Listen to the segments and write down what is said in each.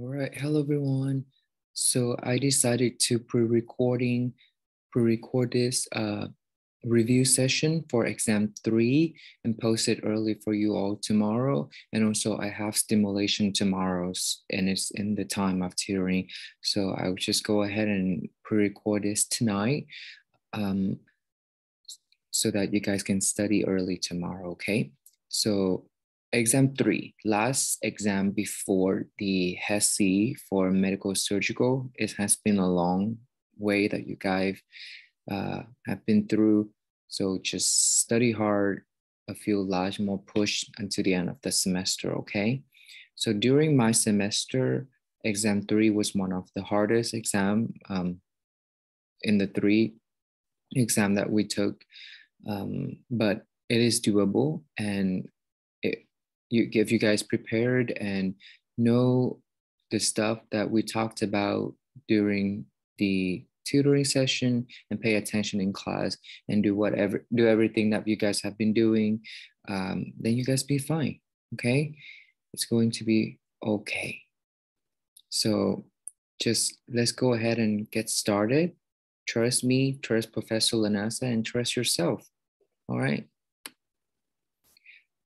All right, hello everyone. So I decided to pre-recording, pre-record this uh, review session for exam three and post it early for you all tomorrow. And also I have stimulation tomorrow's and it's in the time of tutoring. So I will just go ahead and pre-record this tonight um, so that you guys can study early tomorrow, okay? So exam three, last exam before the HESI for medical surgical, it has been a long way that you guys uh, have been through. So just study hard, a few large more push until the end of the semester, okay? So during my semester, exam three was one of the hardest exam um, in the three exam that we took, um, but it is doable and you, if you guys prepared and know the stuff that we talked about during the tutoring session and pay attention in class and do whatever do everything that you guys have been doing um, then you guys be fine okay? It's going to be okay. So just let's go ahead and get started. Trust me trust professor lanasa and trust yourself all right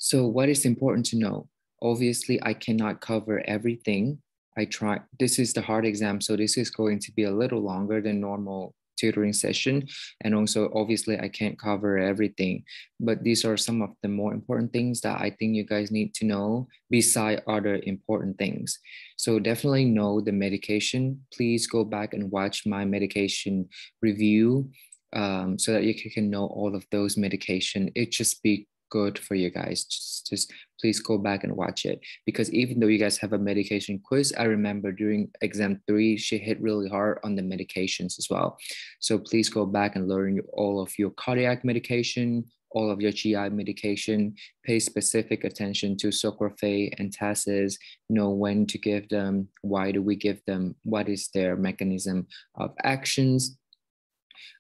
so what is important to know obviously i cannot cover everything I try, this is the hard exam, so this is going to be a little longer than normal tutoring session. And also, obviously, I can't cover everything, but these are some of the more important things that I think you guys need to know beside other important things. So definitely know the medication. Please go back and watch my medication review um, so that you can know all of those medication. It just be good for you guys. Just, just please go back and watch it because even though you guys have a medication quiz, I remember during exam three, she hit really hard on the medications as well. So please go back and learn all of your cardiac medication, all of your GI medication, pay specific attention to Sucralfate and TASs, know when to give them, why do we give them, what is their mechanism of actions,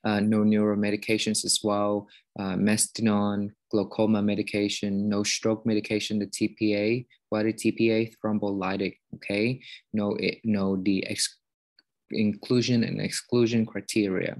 uh, no neuro medications as well, uh, mestinon, glaucoma medication, no stroke medication, the TPA. What is TPA? Thrombolytic, okay? No, it, no the ex- inclusion and exclusion criteria.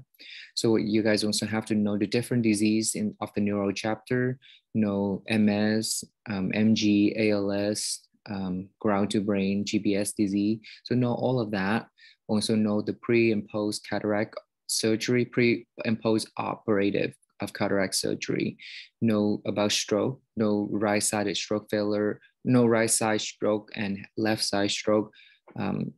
So you guys also have to know the different disease in of the neuro chapter, know MS, um, MG, ALS, um, ground to brain, GBS disease. So know all of that. Also know the pre and post cataract surgery, pre and post operative of cataract surgery, know about stroke, know right-sided stroke failure, know right side stroke and left side stroke, um,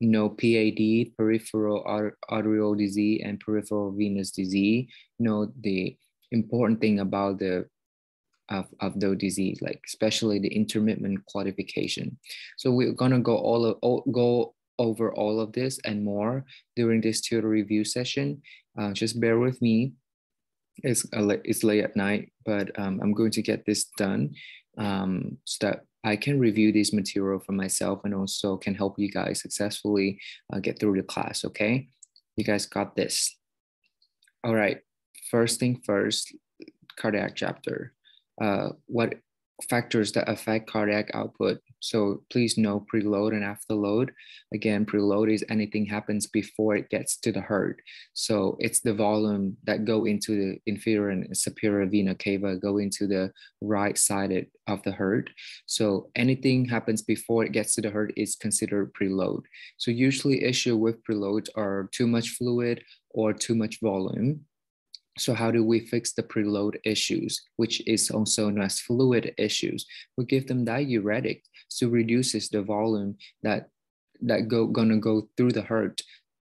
PAD, peripheral arterial disease and peripheral venous disease, know the important thing about the of, of the disease, like especially the intermittent claudication. So we're gonna go all, of, all go over all of this and more during this tutor review session. Uh, just bear with me. It's, it's late at night, but um, I'm going to get this done um, so that I can review this material for myself and also can help you guys successfully uh, get through the class, okay? You guys got this. All right, first thing first, cardiac chapter. Uh, what factors that affect cardiac output. So please know preload and afterload. Again, preload is anything happens before it gets to the heart. So it's the volume that go into the inferior and superior vena cava, go into the right side of the heart. So anything happens before it gets to the heart is considered preload. So usually issue with preload are too much fluid or too much volume. So how do we fix the preload issues, which is also known as fluid issues? We give them diuretic so reduces the volume that that go gonna go through the heart.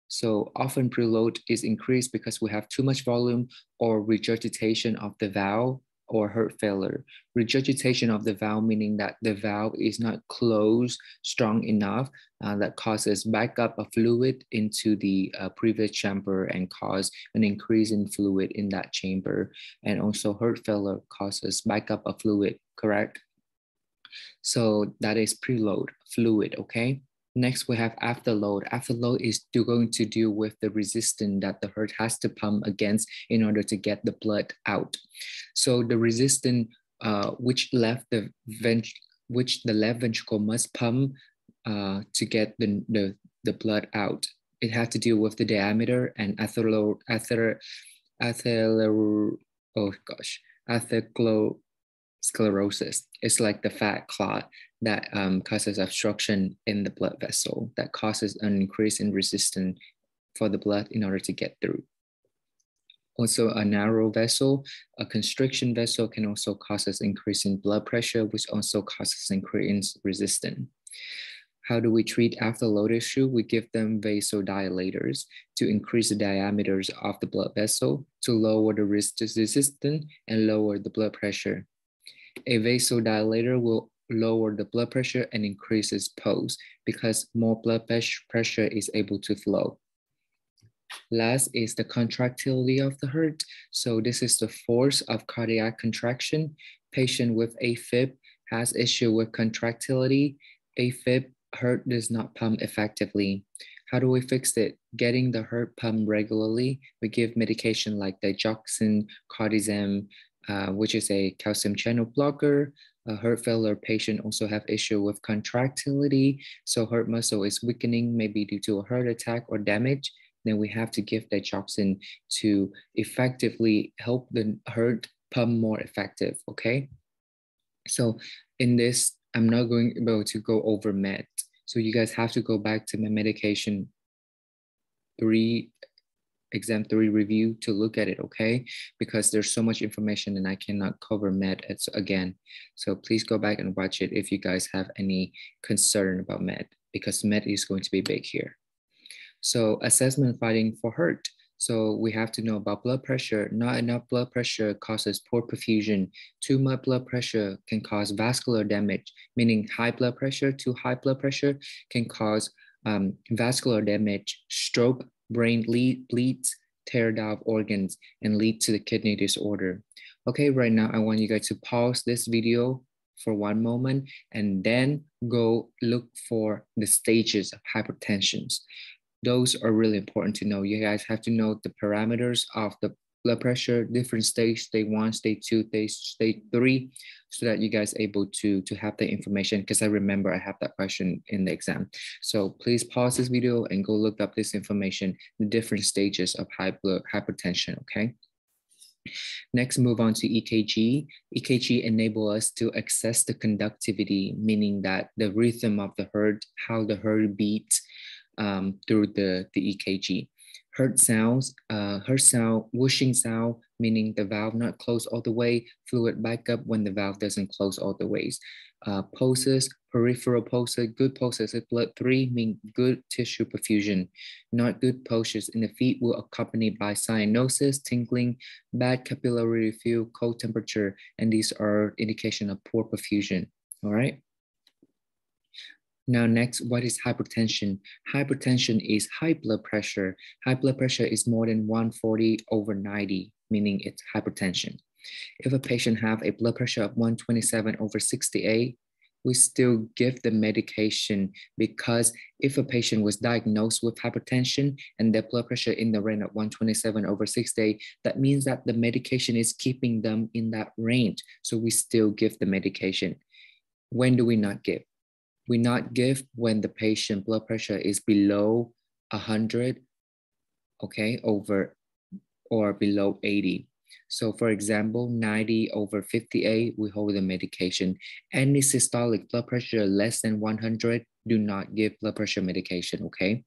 So often preload is increased because we have too much volume or regurgitation of the valve or heart failure. Regurgitation of the valve meaning that the valve is not closed strong enough uh, that causes backup of fluid into the uh, previous chamber and cause an increase in fluid in that chamber. And also heart failure causes backup of fluid, correct? So that is preload fluid, okay? Next, we have afterload. Afterload is going to deal with the resistance that the heart has to pump against in order to get the blood out. So the resistance uh, which left the vent which the left ventricle must pump uh, to get the, the, the blood out. It had to do with the diameter and atherosclerosis. ather, ather, oh gosh, atherosclerosis. It's like the fat clot that um, causes obstruction in the blood vessel that causes an increase in resistance for the blood in order to get through. Also, a narrow vessel, a constriction vessel can also cause us increase in blood pressure, which also causes increase in resistance. How do we treat after issue? We give them vasodilators to increase the diameters of the blood vessel to lower the resistance and lower the blood pressure. A vasodilator will lower the blood pressure and increases pulse because more blood pressure is able to flow. Last is the contractility of the heart. So this is the force of cardiac contraction. Patient with AFib has issue with contractility. AFib heart does not pump effectively. How do we fix it? Getting the heart pump regularly. We give medication like digoxin, cardizem, uh, which is a calcium channel blocker. A heart failure patient also have issue with contractility. So heart muscle is weakening, maybe due to a heart attack or damage. Then we have to give digoxin to effectively help the heart pump more effective, okay? So in this, I'm not going able to go over med. So you guys have to go back to my medication three, exam three review to look at it, okay? Because there's so much information and I cannot cover med again. So please go back and watch it if you guys have any concern about med because med is going to be big here. So assessment fighting for heart. So we have to know about blood pressure. Not enough blood pressure causes poor perfusion. Too much blood pressure can cause vascular damage, meaning high blood pressure, too high blood pressure can cause um, vascular damage, stroke, brain lead, bleeds, tear down organs, and lead to the kidney disorder. Okay, right now I want you guys to pause this video for one moment and then go look for the stages of hypertension those are really important to know. You guys have to know the parameters of the blood pressure, different stage, stage one, stage two, stage, stage three, so that you guys able to, to have the information because I remember I have that question in the exam. So please pause this video and go look up this information, the different stages of high blood hypertension, okay? Next, move on to EKG. EKG enable us to access the conductivity, meaning that the rhythm of the heart, how the heart beats, um, through the, the EKG. Heart sounds, uh, heart sound, whooshing sound, meaning the valve not closed all the way, fluid backup when the valve doesn't close all the ways. Uh, pulses, peripheral pulses, good pulses at blood three mean good tissue perfusion. Not good pulses in the feet will accompany by cyanosis, tingling, bad capillary refill, cold temperature, and these are indication of poor perfusion. All right. Now next, what is hypertension? Hypertension is high blood pressure. High blood pressure is more than 140 over 90, meaning it's hypertension. If a patient have a blood pressure of 127 over 68, we still give the medication because if a patient was diagnosed with hypertension and their blood pressure in the range of 127 over 68, that means that the medication is keeping them in that range. So we still give the medication. When do we not give? We not give when the patient blood pressure is below 100, okay, over or below 80. So for example, 90 over 58, we hold the medication. Any systolic blood pressure less than 100, do not give blood pressure medication, okay?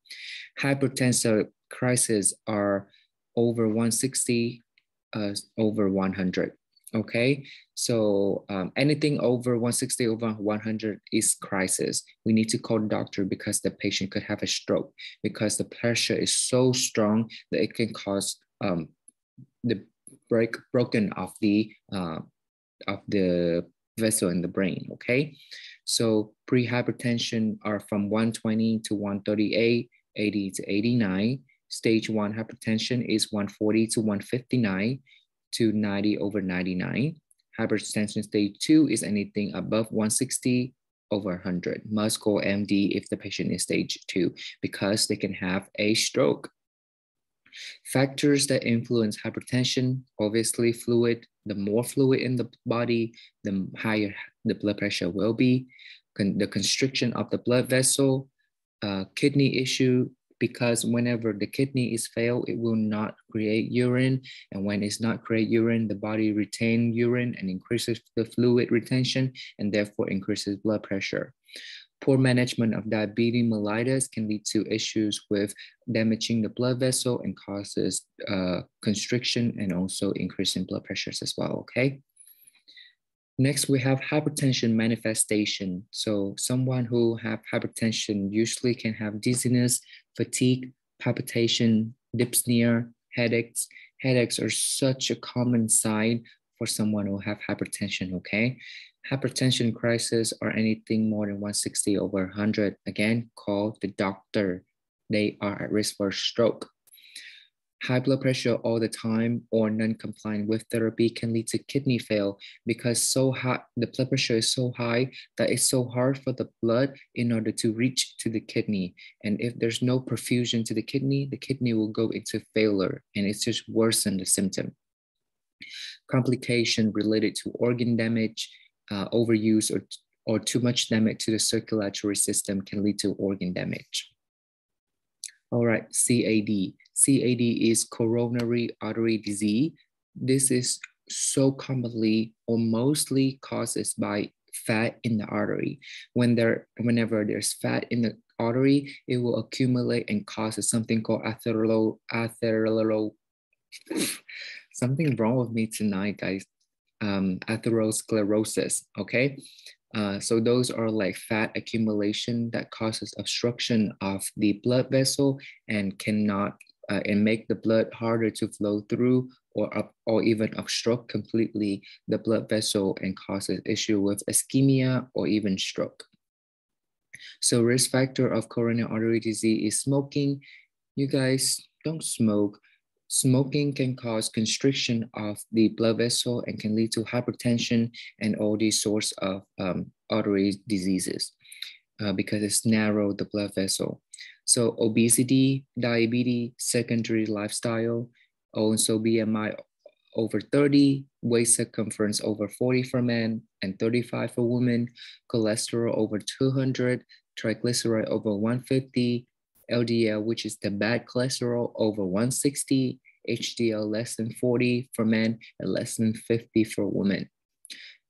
Hypertensive crisis are over 160, uh, over 100. Okay, so um, anything over 160 over 100 is crisis. We need to call doctor because the patient could have a stroke because the pressure is so strong that it can cause um, the break broken of the uh, of the vessel in the brain. Okay, so pre-hypertension are from 120 to 138, 80 to 89. Stage one hypertension is 140 to 159 to 90 over 99. Hypertension stage two is anything above 160 over 100. Must go MD if the patient is stage two because they can have a stroke. Factors that influence hypertension, obviously fluid, the more fluid in the body, the higher the blood pressure will be. con the constriction of the blood vessel, uh, kidney issue, because whenever the kidney is failed, it will not create urine. And when it's not create urine, the body retain urine and increases the fluid retention and therefore increases blood pressure. Poor management of diabetes mellitus can lead to issues with damaging the blood vessel and causes uh, constriction and also increasing blood pressures as well, okay? Next, we have hypertension manifestation. So someone who have hypertension usually can have dizziness, fatigue, palpitation, dyspnea, headaches. Headaches are such a common sign for someone who have hypertension, okay? Hypertension crisis or anything more than 160 over 100, again, call the doctor. They are at risk for stroke. High blood pressure all the time or non-compliant with therapy can lead to kidney fail because so high, the blood pressure is so high that it's so hard for the blood in order to reach to the kidney. And if there's no perfusion to the kidney, the kidney will go into failure and it's just worsen the symptom. Complication related to organ damage, uh, overuse or, or too much damage to the circulatory system can lead to organ damage. All right, CAD. CAD is coronary artery disease. This is so commonly or mostly causes by fat in the artery. When there, whenever there's fat in the artery, it will accumulate and causes something called atherolo, atherolo, something wrong with me tonight, guys. Um, atherosclerosis, okay? Uh, so those are like fat accumulation that causes obstruction of the blood vessel and cannot uh, and make the blood harder to flow through or up, or even obstruct completely the blood vessel and cause an issue with ischemia or even stroke. So risk factor of coronary artery disease is smoking. You guys don't smoke. Smoking can cause constriction of the blood vessel and can lead to hypertension and all these sorts of um, artery diseases uh, because it's narrow the blood vessel. So obesity, diabetes, secondary lifestyle, also BMI over 30, waist circumference over 40 for men and 35 for women, cholesterol over 200, triglyceride over 150, LDL, which is the bad cholesterol, over 160, HDL less than 40 for men and less than 50 for women.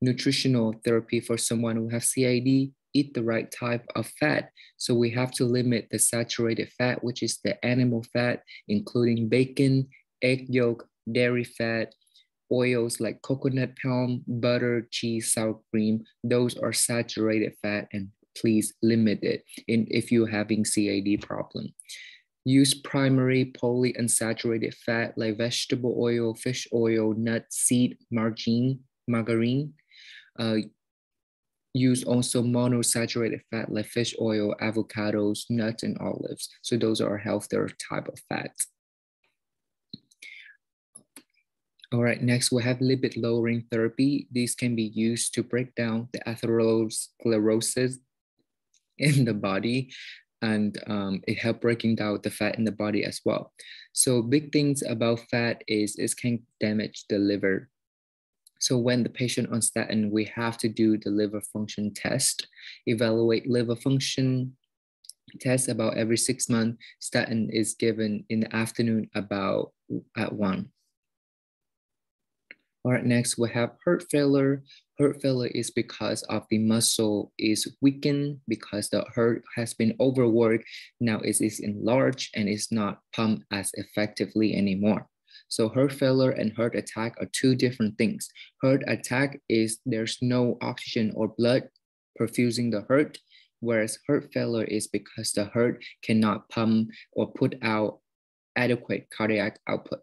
Nutritional therapy for someone who has CID, eat the right type of fat. So we have to limit the saturated fat, which is the animal fat, including bacon, egg yolk, dairy fat, oils like coconut palm, butter, cheese, sour cream. Those are saturated fat and please limit it in, if you're having CAD problem. Use primary polyunsaturated fat like vegetable oil, fish oil, nut, seed, margarine, margarine. Uh, use also monosaturated fat like fish oil, avocados, nuts, and olives. So those are healthier type of fats. All right, next we have lipid lowering therapy. These can be used to break down the atherosclerosis in the body and um, it help breaking down the fat in the body as well. So big things about fat is it can damage the liver. So when the patient on statin, we have to do the liver function test, evaluate liver function test about every six months. Statin is given in the afternoon about at one. All right, next we have heart failure. Heart failure is because of the muscle is weakened because the heart has been overworked. Now it is enlarged and is not pumped as effectively anymore. So heart failure and heart attack are two different things. Heart attack is there's no oxygen or blood perfusing the heart, whereas heart failure is because the heart cannot pump or put out adequate cardiac output.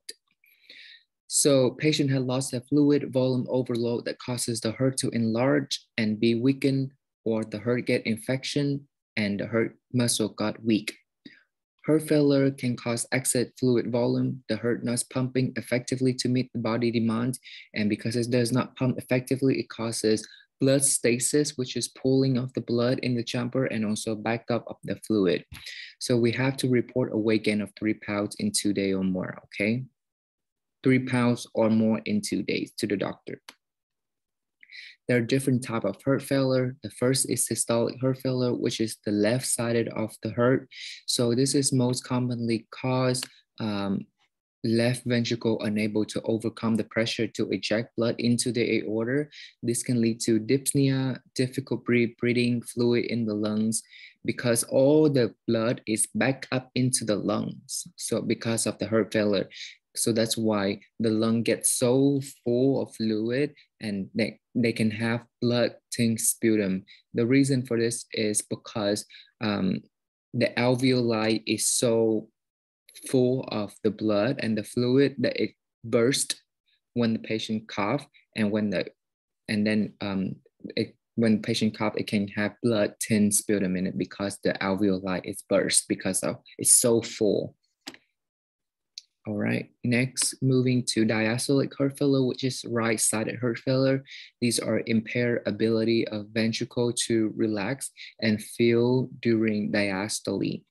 So patient had lost a fluid volume overload that causes the heart to enlarge and be weakened or the heart get infection and the heart muscle got weak. Heart failure can cause excess fluid volume, the heart not pumping effectively to meet the body demand. And because it does not pump effectively, it causes blood stasis, which is pulling of the blood in the chamber and also backup of the fluid. So we have to report a weight gain of three pounds in two days or more, okay? Three pounds or more in two days to the doctor. There are different type of heart failure. The first is systolic heart failure, which is the left sided of the heart. So this is most commonly caused um, left ventricle unable to overcome the pressure to eject blood into the aorta. This can lead to dyspnea, difficult breathing, fluid in the lungs, because all the blood is back up into the lungs. So because of the heart failure. So that's why the lung gets so full of fluid and they, they can have blood thin sputum. The reason for this is because um, the alveoli is so full of the blood and the fluid that it burst when the patient cough and when the and then um, it, when the patient cough it can have blood thin sputum in it because the alveoli is burst because of it's so full all right, next moving to diastolic heart failure, which is right-sided heart failure. These are impaired ability of ventricle to relax and fill during diastole.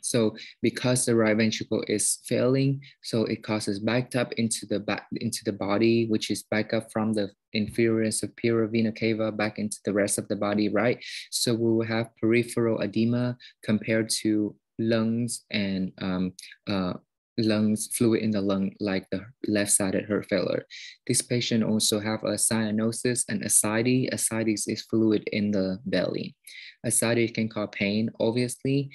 So because the right ventricle is failing, so it causes backed up into the back into the body, which is back up from the inferior superior vena cava back into the rest of the body, right? So we will have peripheral edema compared to lungs and um, uh, lungs fluid in the lung like the left-sided heart failure. This patient also have a cyanosis and ascites. Ascites is fluid in the belly. Ascites can cause pain, obviously,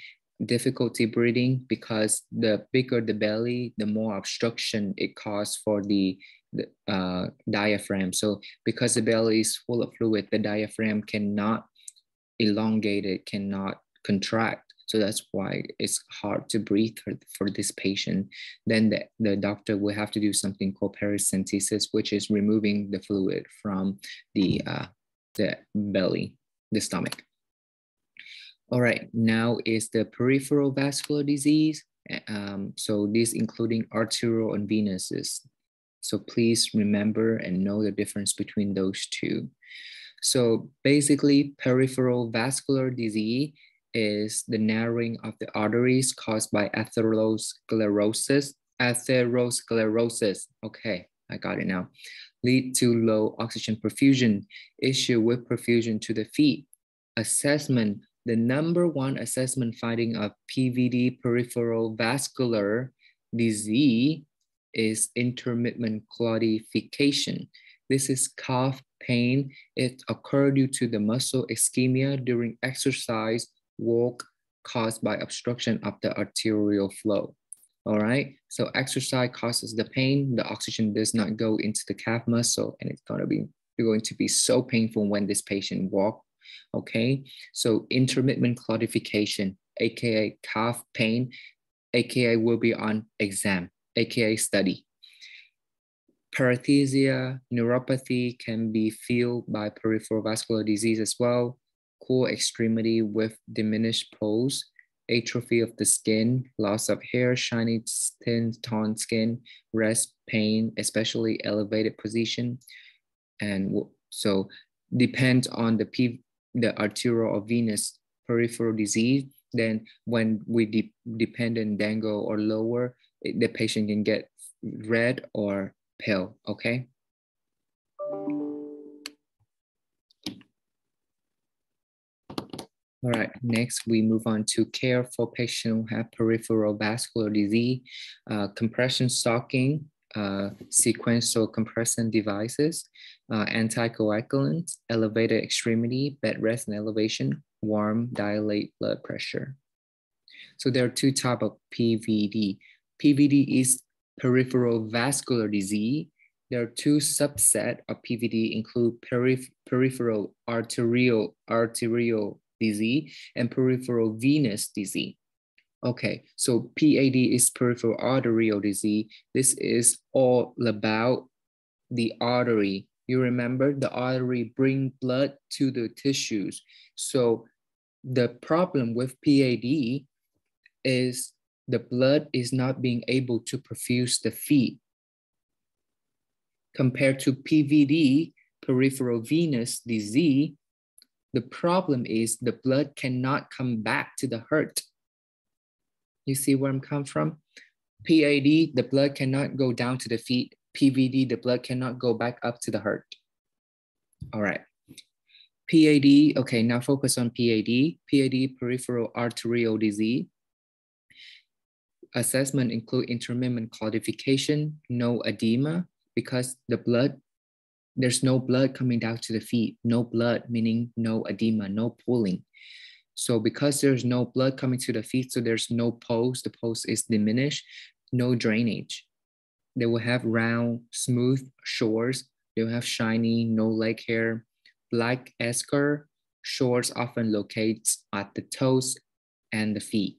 difficulty breathing because the bigger the belly, the more obstruction it causes for the, the uh, diaphragm. So because the belly is full of fluid, the diaphragm cannot elongate it, cannot contract. So that's why it's hard to breathe for, for this patient. Then the, the doctor will have to do something called paracentesis, which is removing the fluid from the, uh, the belly, the stomach. All right, now is the peripheral vascular disease. Um, so this including arterial and venous. So please remember and know the difference between those two. So basically peripheral vascular disease is the narrowing of the arteries caused by atherosclerosis. Atherosclerosis, okay, I got it now. Lead to low oxygen perfusion, issue with perfusion to the feet. Assessment, the number one assessment finding of PVD, peripheral vascular disease, is intermittent claudication. This is cough pain. It occurred due to the muscle ischemia during exercise walk caused by obstruction of the arterial flow. All right, so exercise causes the pain. The oxygen does not go into the calf muscle, and it's gonna be going to be so painful when this patient walk. Okay, so intermittent claudication, aka calf pain, aka will be on exam, aka study. Paresthesia, neuropathy can be fueled by peripheral vascular disease as well core extremity with diminished pulse, atrophy of the skin, loss of hair, shiny, thin, torn skin, rest, pain, especially elevated position. And so depends on the, P, the arterial or venous peripheral disease, then when we de dependent dangle or lower, the patient can get red or pale, okay? All right, next we move on to care for patients who have peripheral vascular disease, uh, compression stocking, uh, sequential compression devices, uh, anticoagulants, elevated extremity, bed rest and elevation, warm, dilate blood pressure. So there are two type of PVD. PVD is peripheral vascular disease. There are two subset of PVD include periph peripheral arterial arterial disease and peripheral venous disease. Okay, so PAD is peripheral arterial disease. This is all about the artery. You remember the artery bring blood to the tissues. So the problem with PAD is the blood is not being able to perfuse the feet. Compared to PVD, peripheral venous disease, the problem is the blood cannot come back to the heart. You see where I'm coming from? PAD, the blood cannot go down to the feet. PVD, the blood cannot go back up to the heart. All right. PAD, okay, now focus on PAD. PAD, peripheral arterial disease. Assessment include intermittent claudication, no edema, because the blood, there's no blood coming down to the feet. No blood, meaning no edema, no pooling. So because there's no blood coming to the feet, so there's no pulse, the pulse is diminished, no drainage. They will have round, smooth shores. They will have shiny, no leg hair, black eschar. Shores often locates at the toes and the feet.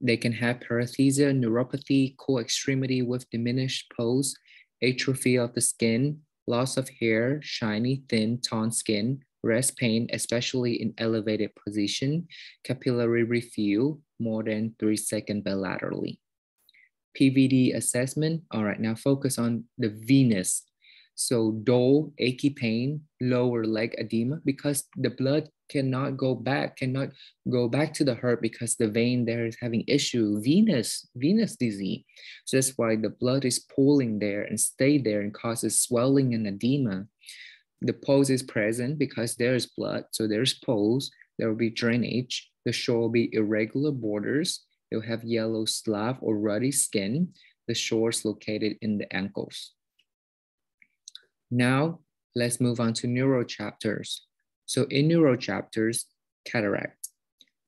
They can have paresthesia, neuropathy, cool extremity with diminished pulse, atrophy of the skin, loss of hair, shiny, thin, torn skin, rest pain, especially in elevated position, capillary refill, more than three seconds bilaterally. PVD assessment, all right, now focus on the venous. So dull, achy pain, lower leg edema, because the blood cannot go back, cannot go back to the heart because the vein there is having issue, venous, venous disease. So that's why the blood is pooling there and stay there and causes swelling and edema. The pulse is present because there is blood, so there's pulse, there will be drainage, the shore will be irregular borders, they'll have yellow slab or ruddy skin, the shores located in the ankles. Now, let's move on to neuro chapters. So in neuro chapters, cataract.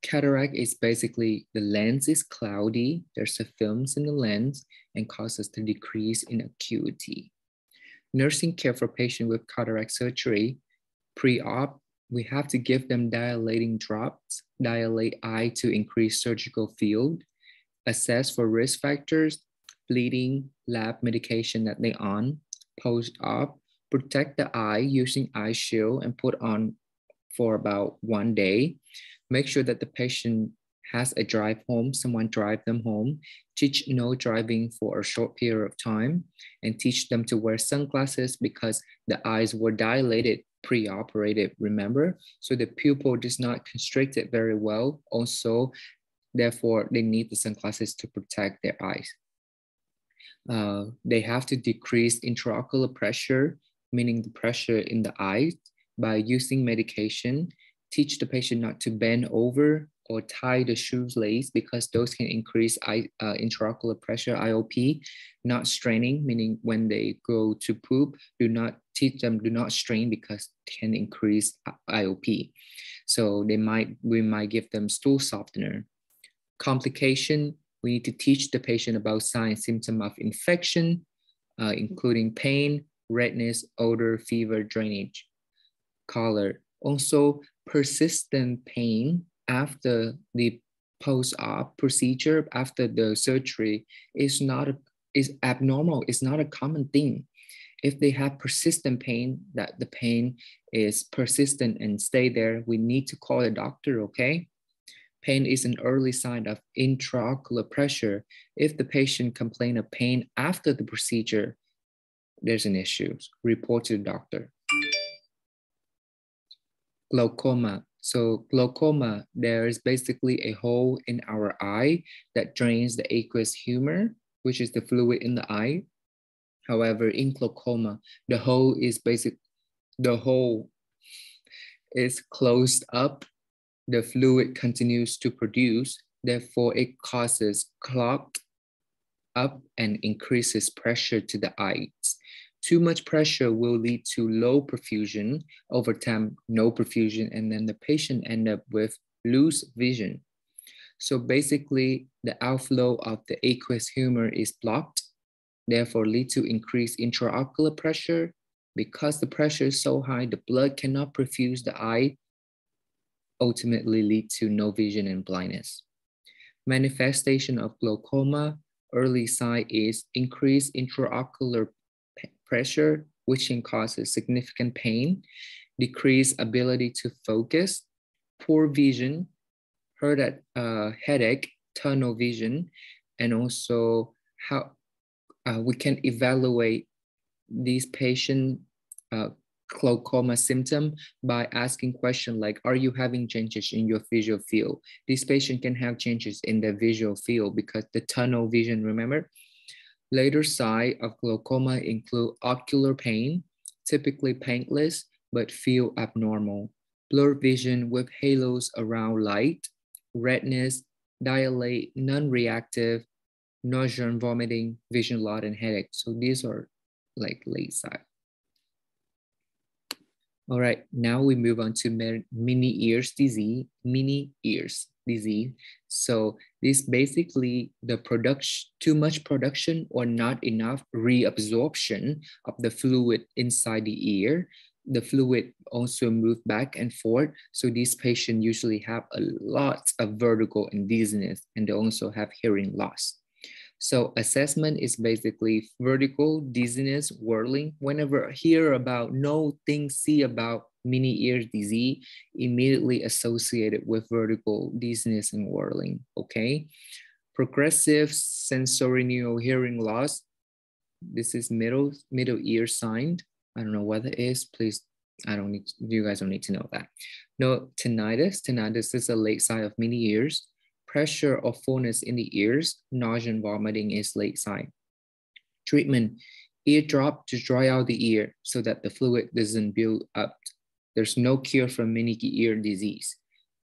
Cataract is basically the lens is cloudy, there's a films in the lens and causes the decrease in acuity nursing care for patient with cataract surgery, pre-op, we have to give them dilating drops, dilate eye to increase surgical field, assess for risk factors, bleeding, lab medication that they on, post-op, protect the eye using eye shield and put on for about one day. Make sure that the patient has a drive home, someone drive them home, teach no driving for a short period of time, and teach them to wear sunglasses because the eyes were dilated pre-operated, remember? So the pupil is not constricted very well. Also, therefore, they need the sunglasses to protect their eyes. Uh, they have to decrease intraocular pressure, meaning the pressure in the eyes, by using medication. Teach the patient not to bend over or tie the shoelace because those can increase I, uh, intraocular pressure, IOP, not straining, meaning when they go to poop, do not teach them, do not strain because can increase IOP. So they might, we might give them stool softener. Complication, we need to teach the patient about signs, symptom of infection, uh, including pain, redness, odor, fever, drainage, color. Also, persistent pain after the post-op procedure, after the surgery, is not a, is abnormal. It's not a common thing. If they have persistent pain, that the pain is persistent and stay there, we need to call a doctor, okay? Pain is an early sign of intraocular pressure. If the patient complain of pain after the procedure, there's an issue. Report to the doctor. Glaucoma. So glaucoma, there is basically a hole in our eye that drains the aqueous humor, which is the fluid in the eye. However, in glaucoma, the hole is basic, the hole is closed up. The fluid continues to produce, therefore it causes clogged up and increases pressure to the eyes. Too much pressure will lead to low perfusion, over time, no perfusion, and then the patient end up with loose vision. So basically, the outflow of the aqueous humor is blocked, therefore lead to increased intraocular pressure. Because the pressure is so high, the blood cannot perfuse the eye, ultimately lead to no vision and blindness. Manifestation of glaucoma, early sign is increased intraocular pressure, which can cause significant pain, decreased ability to focus, poor vision, heard at uh, headache, tunnel vision, and also how uh, we can evaluate these patient uh, glaucoma symptom by asking question like, are you having changes in your visual field? This patient can have changes in their visual field because the tunnel vision, remember, Later side of glaucoma include ocular pain, typically painless, but feel abnormal, blurred vision with halos around light, redness, dilate, non-reactive, nausea and vomiting, vision loss, and headache. So these are like late side. All right, now we move on to Ménière's disease, mini ears disease. So this basically the production, too much production or not enough reabsorption of the fluid inside the ear. The fluid also move back and forth. So these patients usually have a lot of vertigo and dizziness, and they also have hearing loss. So assessment is basically vertical dizziness, whirling. Whenever I hear about, no thing, see about Ménière disease, immediately associated with vertical dizziness and whirling, okay? Progressive sensory neural hearing loss. This is middle, middle ear signed. I don't know what it is. Please, I don't need, you guys don't need to know that. No, tinnitus. Tinnitus is a late sign of Ménière's pressure or fullness in the ears, nausea and vomiting is late sign. Treatment, ear drop to dry out the ear so that the fluid doesn't build up. There's no cure for Ménière disease.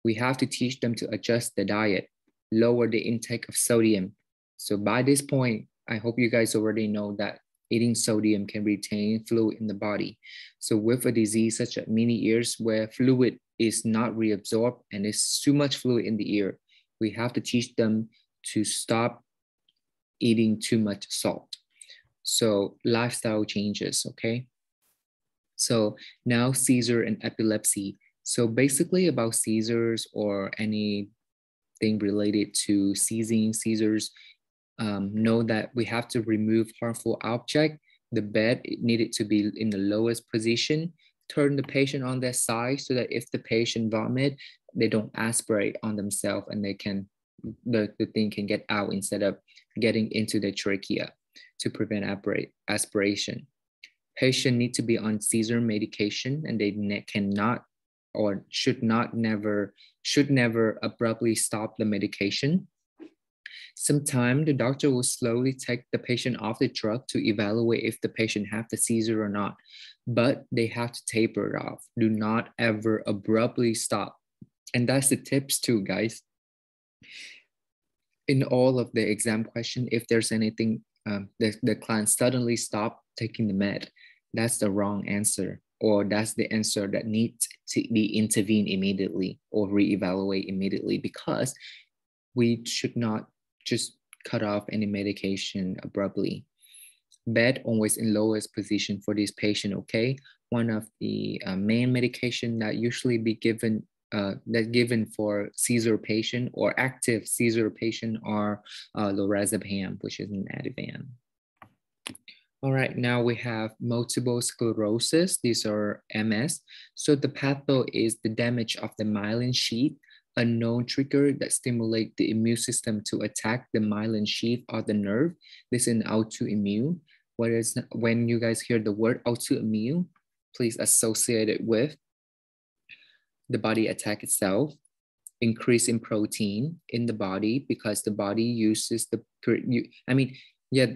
We have to teach them to adjust the diet, lower the intake of sodium. So by this point, I hope you guys already know that eating sodium can retain fluid in the body. So with a disease such as Ménière's where fluid is not reabsorbed and there's too much fluid in the ear, we have to teach them to stop eating too much salt. So lifestyle changes, okay? So now seizure and epilepsy. So basically about seizures or anything related to seizing, seizures, um, know that we have to remove harmful object. The bed needed to be in the lowest position. Turn the patient on their side so that if the patient vomit, they don't aspirate on themselves and they can the, the thing can get out instead of getting into the trachea to prevent aspiration. Patient need to be on seizure medication and they ne- cannot or should not never should never abruptly stop the medication. Sometimes the doctor will slowly take the patient off the drug to evaluate if the patient have the seizure or not, but they have to taper it off. Do not ever abruptly stop and that's the tips too, guys. In all of the exam question, if there's anything, um, the, the client suddenly stop taking the med, that's the wrong answer or that's the answer that needs to be intervened immediately or reevaluate immediately because we should not just cut off any medication abruptly. Bed always in lowest position for this patient, okay? One of the uh, main medication that usually be given uh, that given for seizure patient or active seizure patient are uh, lorazepam, which is an Ativan. All right, now we have multiple sclerosis. These are MS. So the patho is the damage of the myelin sheath, a known trigger that stimulate the immune system to attack the myelin sheath or the nerve. This is an autoimmune. Is when you guys hear the word autoimmune, please associate it with the body attack itself, increase in protein in the body because the body uses the, I mean, yeah,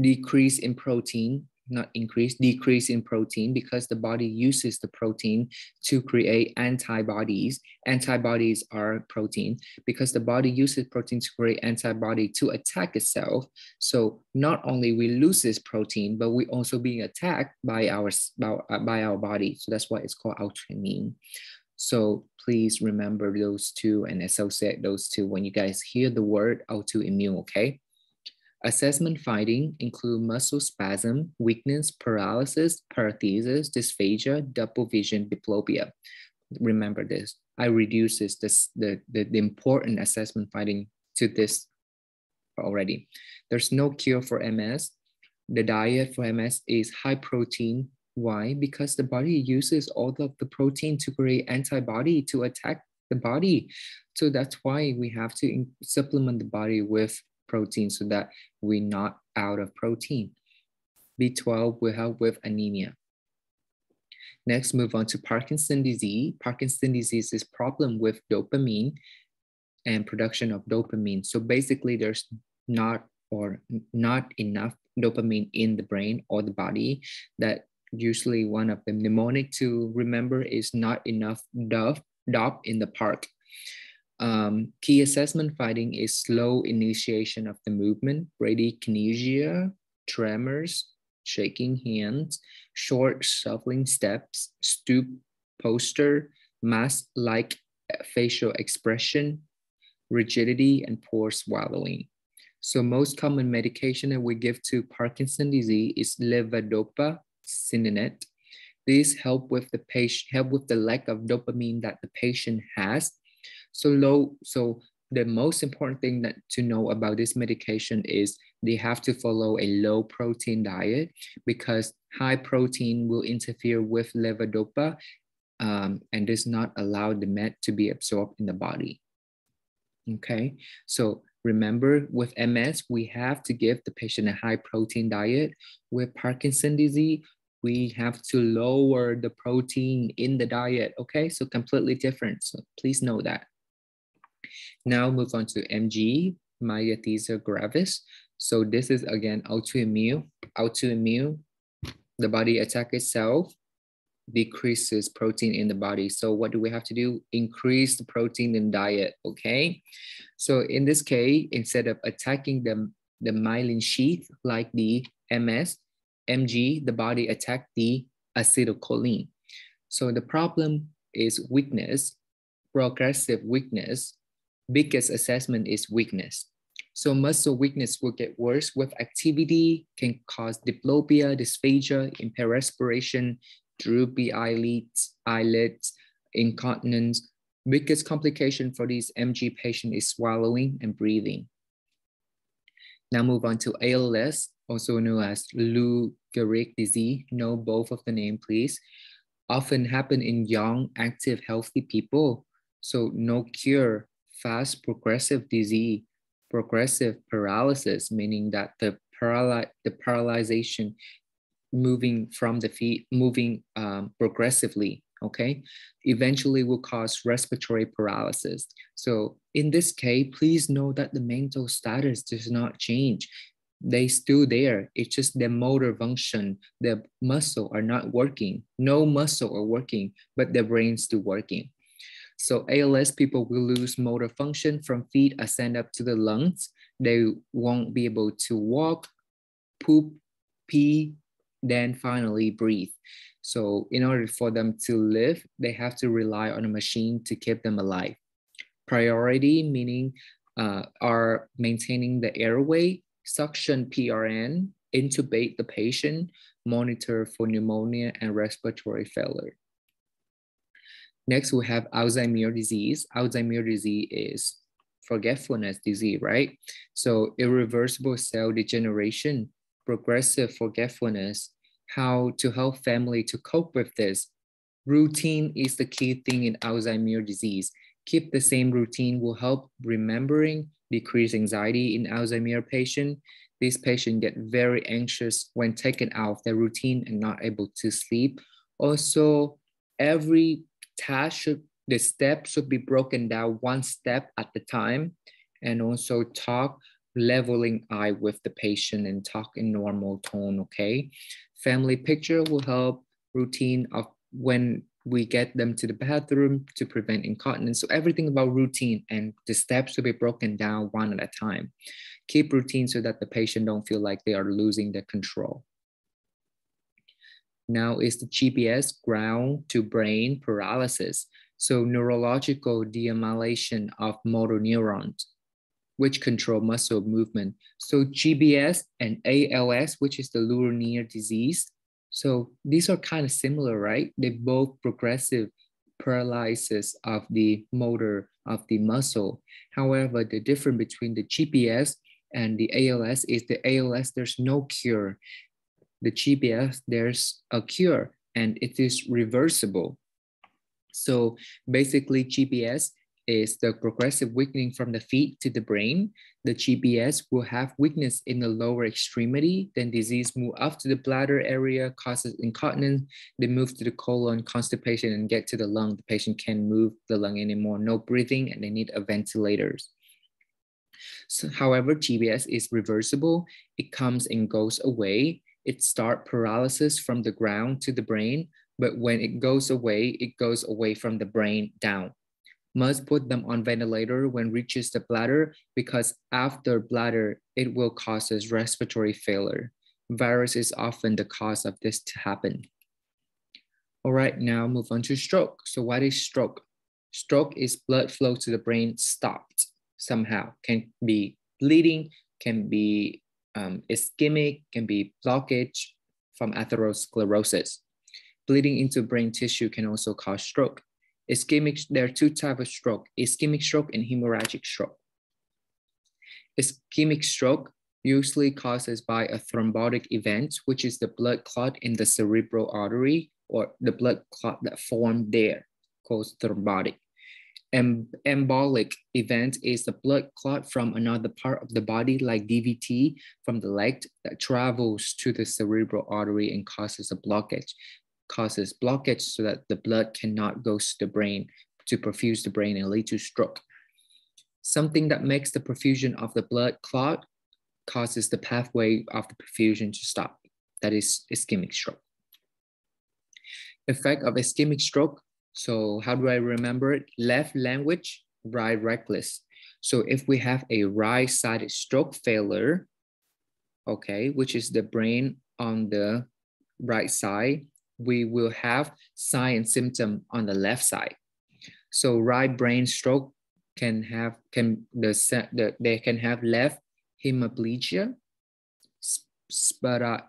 decrease in protein, not increase, decrease in protein because the body uses the protein to create antibodies. Antibodies are protein because the body uses protein to create antibody to attack itself. So not only we lose this protein, but we also being attacked by our by our body. So that's why it's called autoimmune. So please remember those two and associate those two when you guys hear the word autoimmune, okay? Assessment finding include muscle spasm, weakness, paralysis, parathesis, dysphagia, double vision, diplopia. Remember this. I reduces this the, the, the important assessment finding to this already. There's no cure for MS. The diet for MS is high protein, why? Because the body uses all of the protein to create antibody to attack the body. So that's why we have to supplement the body with protein so that we're not out of protein. B12 will help with anemia. Next, move on to Parkinson disease. Parkinson disease is problem with dopamine and production of dopamine. So basically there's not or not enough dopamine in the brain or the body that Usually one of the mnemonic to remember is not enough dove, dove in the park. Um, key assessment finding is slow initiation of the movement, bradykinesia, tremors, shaking hands, short shuffling steps, stoop posture, mask-like facial expression, rigidity, and poor swallowing. So most common medication that we give to Parkinson disease is levodopa, Sinemet. These help with the patient help with the lack of dopamine that the patient has. So low, so the most important thing that to know about this medication is they have to follow a low protein diet because high protein will interfere with levodopa um, and does not allow the med to be absorbed in the body. Okay, so remember with MS, we have to give the patient a high protein diet. With Parkinson disease, we have to lower the protein in the diet. Okay, so completely different. So please know that. Now move on to MG, myasthenia gravis. So this is again autoimmune. Autoimmune, the body attack itself decreases protein in the body. So what do we have to do? Increase the protein in diet, okay? So in this case, instead of attacking the, the myelin sheath like the MS, MG, the body attack the acetylcholine. So the problem is weakness, progressive weakness. Biggest assessment is weakness. So muscle weakness will get worse with activity, can cause diplopia, dysphagia, impaired respiration, droopy eyelids, eyelids, incontinence. Biggest complication for these MG patient is swallowing and breathing. Now move on to ALS, also known as Lou Gehrig disease. Know both of the name, please. Often happen in young, active, healthy people. So no cure, fast progressive disease, progressive paralysis, meaning that the, paraly the paralyzation moving from the feet, moving um, progressively, okay, eventually will cause respiratory paralysis. So in this case, please know that the mental status does not change. They still there. It's just the motor function, the muscle are not working. No muscle are working, but the brain still working. So ALS people will lose motor function from feet ascend up to the lungs. They won't be able to walk, poop, pee, then finally breathe. So in order for them to live, they have to rely on a machine to keep them alive. Priority meaning uh, are maintaining the airway, suction PRN, intubate the patient, monitor for pneumonia and respiratory failure. Next, we have Alzheimer's disease. Alzheimer's disease is forgetfulness disease, right? So irreversible cell degeneration progressive forgetfulness, how to help family to cope with this. Routine is the key thing in Alzheimer's disease. Keep the same routine will help remembering, decrease anxiety in Alzheimer's patient. These patients get very anxious when taken out of their routine and not able to sleep. Also, every task should, the step should be broken down one step at a time and also talk leveling eye with the patient and talk in normal tone, okay? Family picture will help routine of when we get them to the bathroom to prevent incontinence. So everything about routine and the steps to be broken down one at a time. Keep routine so that the patient don't feel like they are losing their control. Now is the GBS ground to brain paralysis. So neurological demyelination of motor neurons which control muscle movement. So GBS and ALS, which is the Leber disease. So these are kind of similar, right? They both progressive paralysis of the motor of the muscle. However, the difference between the GBS and the ALS is the ALS, there's no cure. The GBS, there's a cure and it is reversible. So basically GBS is the progressive weakening from the feet to the brain. The GBS will have weakness in the lower extremity, then disease move up to the bladder area, causes incontinence, they move to the colon, constipation, and get to the lung. The patient can't move the lung anymore, no breathing, and they need a ventilators. So, however, GBS is reversible. It comes and goes away. it start paralysis from the ground to the brain, but when it goes away, it goes away from the brain down. Must put them on ventilator when reaches the bladder because after bladder, it will causes respiratory failure. Virus is often the cause of this to happen. All right, now move on to stroke. So what is stroke? Stroke is blood flow to the brain stopped somehow. Can be bleeding, can be um, ischemic, can be blockage from atherosclerosis. Bleeding into brain tissue can also cause stroke. Ischemic, there are two types of stroke, ischemic stroke and hemorrhagic stroke. Ischemic stroke usually causes by a thrombotic event, which is the blood clot in the cerebral artery or the blood clot that formed there, called thrombotic. Em embolic event is the blood clot from another part of the body, like DVT from the leg that travels to the cerebral artery and causes a blockage, causes blockage so that the blood cannot go to the brain to perfuse the brain and lead to stroke. Something that makes the perfusion of the blood clot causes the pathway of the perfusion to stop. That is ischemic stroke. Effect of ischemic stroke. So how do I remember it? Left language, right reckless. So if we have a right-sided stroke failure, okay, which is the brain on the right side, we will have sign and symptom on the left side. So right brain stroke can have can the, the they can have left hemiplegia,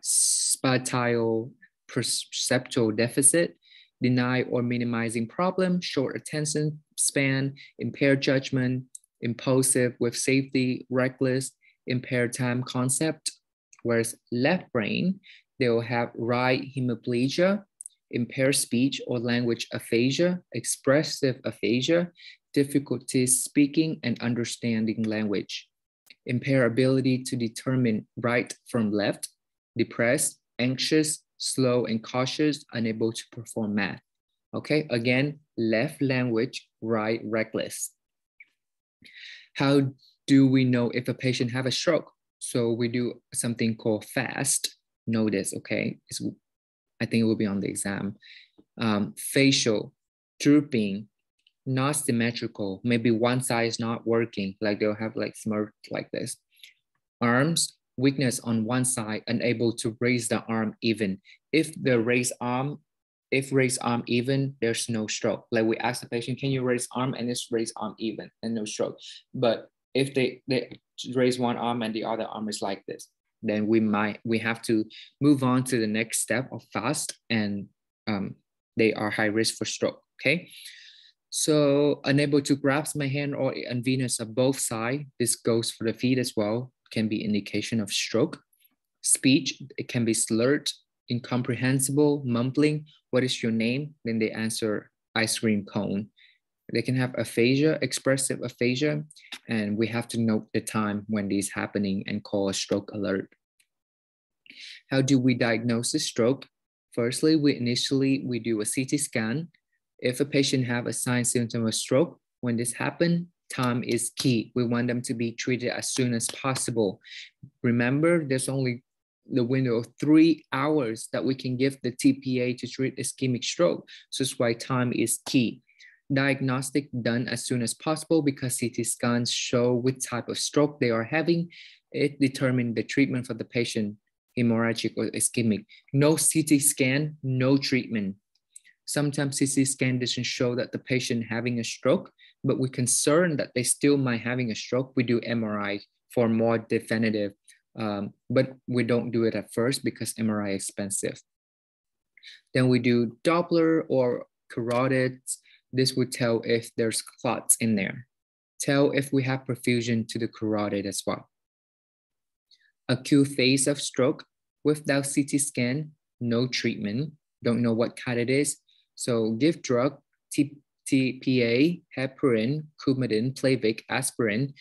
spatio perceptual deficit, deny or minimizing problem, short attention span, impaired judgment, impulsive with safety, reckless, impaired time concept. Whereas left brain, they will have right hemiplegia, impaired speech or language aphasia, expressive aphasia, difficulties speaking and understanding language, impair ability to determine right from left, depressed, anxious, slow and cautious, unable to perform math. Okay, again, left language, right reckless. How do we know if a patient have a stroke? So we do something called FAST. Know this, okay? It's, I think it will be on the exam. Um, facial, drooping, not symmetrical. Maybe one side is not working, like they'll have like smirk like this. Arms, weakness on one side, unable to raise the arm even. If the raised arm, if raised arm even, there's no stroke. Like we ask the patient, can you raise arm and it's raised arm even and no stroke. But if they, they raise one arm and the other arm is like this, then we might, we have to move on to the next step of fast and um, they are high risk for stroke, okay? So unable to grasp my hand or and unvenous of both sides. This goes for the feet as well can be indication of stroke. Speech, it can be slurred, incomprehensible, mumbling, what is your name? Then they answer ice cream cone. They can have aphasia, expressive aphasia, and we have to note the time when this is happening and call a stroke alert. How do we diagnose a stroke? Firstly, we initially, we do a CT scan. If a patient have a sign symptom of stroke, when this happen, time is key. We want them to be treated as soon as possible. Remember, there's only the window of three hours that we can give the TPA to treat ischemic stroke. So that's why time is key. Diagnostic done as soon as possible because CT scans show which type of stroke they are having. It determines the treatment for the patient, hemorrhagic or ischemic. No CT scan, no treatment. Sometimes CT scan doesn't show that the patient having a stroke, but we're concerned that they still might having a stroke, we do MRI for more definitive, um, but we don't do it at first because MRI is expensive. Then we do Doppler or carotids. This would tell if there's clots in there. Tell if we have perfusion to the carotid as well. Acute phase of stroke without CT scan, no treatment, don't know what kind it is. So give drug, TPA, heparin, Coumadin, Plavix, aspirin,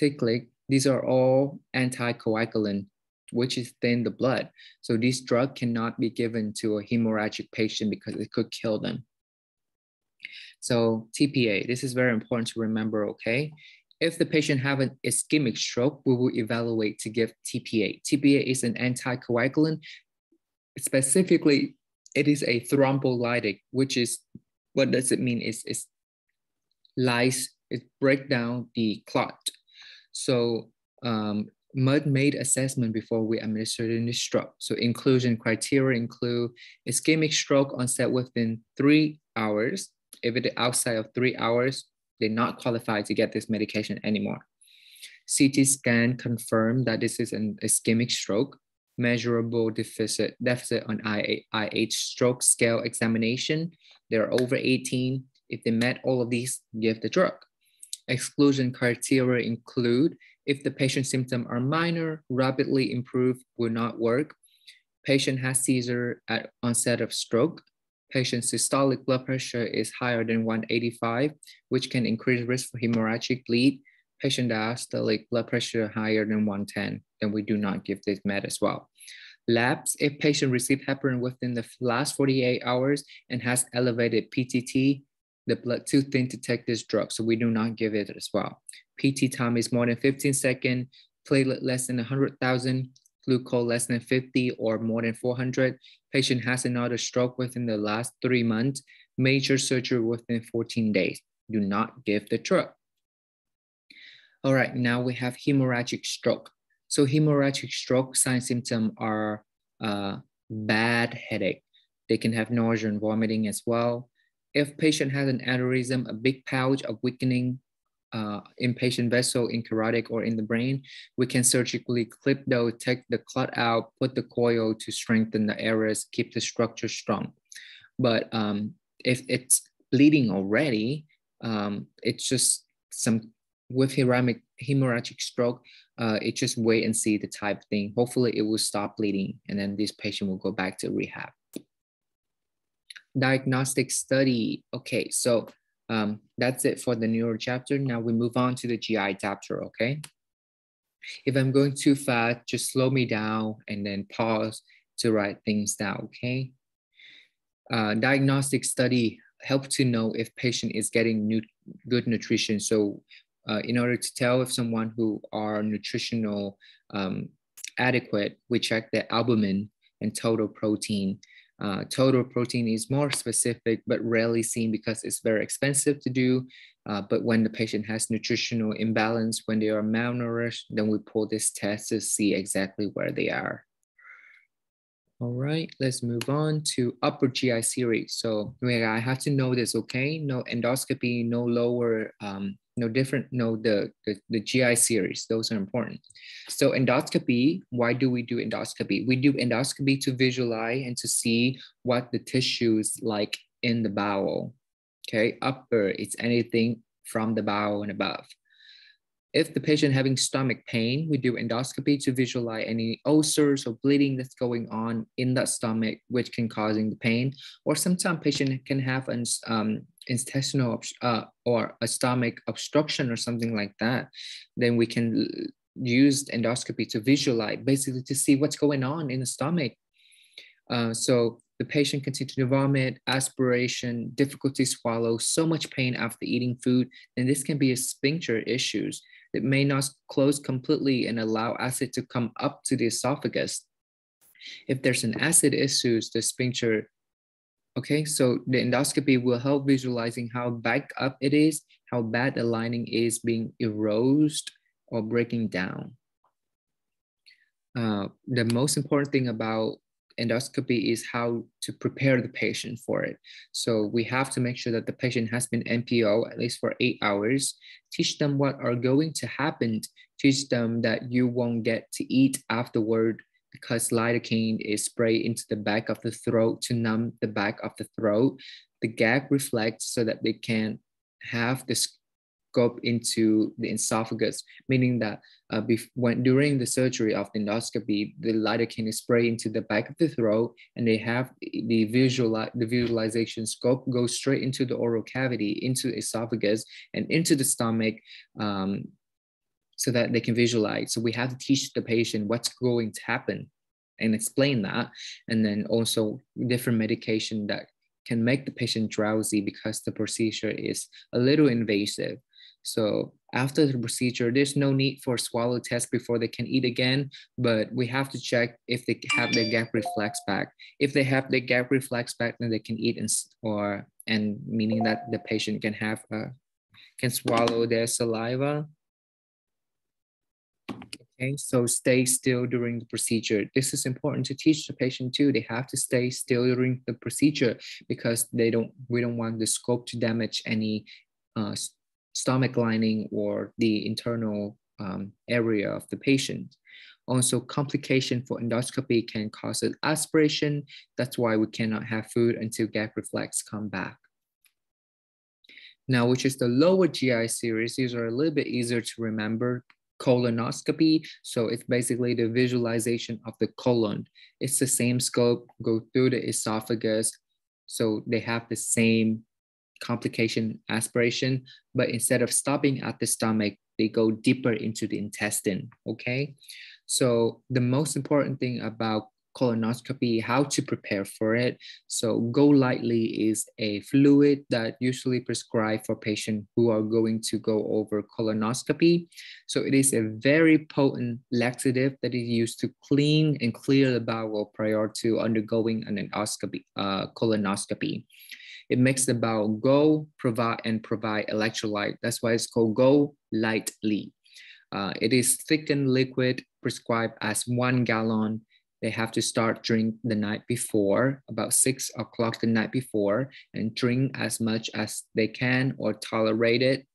Ticlid, these are all anticoagulant, which is thin the blood. So this drug cannot be given to a hemorrhagic patient because it could kill them. So TPA, this is very important to remember, okay? If the patient have an ischemic stroke, we will evaluate to give TPA. TPA is an anticoagulant specifically, it is a thrombolytic, which is what does it mean? Is it's lies it break down the clot. So um, Mudd made assessment before we administered the stroke. So inclusion criteria include ischemic stroke onset within three hours. If it is outside of three hours, they're not qualified to get this medication anymore. CT scan confirmed that this is an ischemic stroke, measurable deficit, deficit on IH stroke scale examination. They're over 18. If they met all of these, give the drug. Exclusion criteria include if the patient's symptoms are minor, rapidly improve, will not work. Patient has seizure at onset of stroke. Patient's systolic blood pressure is higher than 185, which can increase risk for hemorrhagic bleed. Patient diastolic blood pressure higher than 110, then we do not give this med as well. Labs, if patient received heparin within the last 48 hours and has elevated PTT, the blood too thin to take this drug, so we do not give it as well. PT time is more than 15 seconds, platelet less than 100,000, glucose less than 50 or more than 400. Patient has another stroke within the last three months, major surgery within 14 days. Do not give the drug. All right, now we have hemorrhagic stroke. So hemorrhagic stroke sign symptoms are uh, bad headache. They can have nausea and vomiting as well. If patient has an aneurysm, a big pouch of weakening uh, inpatient vessel in carotid or in the brain, we can surgically clip those, take the clot out, put the coil to strengthen the areas, keep the structure strong. But um, if it's bleeding already, um, it's just some with hemorrhagic, hemorrhagic stroke, uh, it just wait and see the type thing. Hopefully it will stop bleeding and then this patient will go back to rehab diagnostic study. Okay, so um, that's it for the neuro chapter. Now we move on to the GI chapter, okay? If I'm going too fast, just slow me down and then pause to write things down, okay? Uh, diagnostic study help to know if patient is getting new, good nutrition. So uh, in order to tell if someone who are nutritional um, adequate, we check the albumin and total protein. Uh, total protein is more specific, but rarely seen because it's very expensive to do. Uh, but when the patient has nutritional imbalance, when they are malnourished, then we pull this test to see exactly where they are. All right, let's move on to upper GI series. So I have to know this, okay? No endoscopy, no lower um, no different, no, the, the, the GI series, those are important. So endoscopy, why do we do endoscopy? We do endoscopy to visualize and to see what the tissues like in the bowel. Okay, upper, it's anything from the bowel and above. If the patient having stomach pain, we do endoscopy to visualize any ulcers or bleeding that's going on in that stomach, which can causing the pain. Or sometimes patient can have an um, intestinal uh, or a stomach obstruction or something like that. Then we can use endoscopy to visualize, basically to see what's going on in the stomach. Uh, so the patient continue to vomit, aspiration, difficulty swallow, so much pain after eating food, and this can be a sphincter issues. It may not close completely and allow acid to come up to the esophagus. If there's an acid issues, the sphincter, okay, so the endoscopy will help visualizing how back up it is, how bad the lining is being eroded or breaking down. Uh, the most important thing about endoscopy is how to prepare the patient for it. So we have to make sure that the patient has been NPO at least for eight hours, teach them what are going to happen, teach them that you won't get to eat afterward because lidocaine is sprayed into the back of the throat to numb the back of the throat. The gag reflex so that they can have the scope into the esophagus, meaning that uh, when during the surgery of the endoscopy, the lidocaine is sprayed into the back of the throat, and they have the visual the visualization scope go straight into the oral cavity, into esophagus, and into the stomach. Um, so that they can visualize. So we have to teach the patient what's going to happen and explain that. And then also different medication that can make the patient drowsy because the procedure is a little invasive. So after the procedure, there's no need for swallow test before they can eat again, but we have to check if they have their gag reflex back. If they have the gag reflex back, then they can eat and or and meaning that the patient can have a, can swallow their saliva. Okay, so stay still during the procedure. This is important to teach the patient too. They have to stay still during the procedure because they don't. We don't want the scope to damage any uh, stomach lining or the internal um, area of the patient. Also, complication for endoscopy can cause an aspiration. That's why we cannot have food until gag reflex come back. Now, which is the lower GI series, these are a little bit easier to remember. Colonoscopy, so it's basically the visualization of the colon. It's the same scope, go through the esophagus, so they have the same complication aspiration, but instead of stopping at the stomach, they go deeper into the intestine, okay? So the most important thing about colonoscopy, how to prepare for it. So GoLYTELY is a fluid that usually prescribed for patients who are going to go over colonoscopy. So it is a very potent laxative that is used to clean and clear the bowel prior to undergoing an endoscopy, uh, colonoscopy. It makes the bowel go, provide, and provide electrolyte. That's why it's called Go Lightly. Uh, it is thickened liquid prescribed as one gallon. They have to start drink the night before, about six o'clock the night before, and drink as much as they can or tolerate it.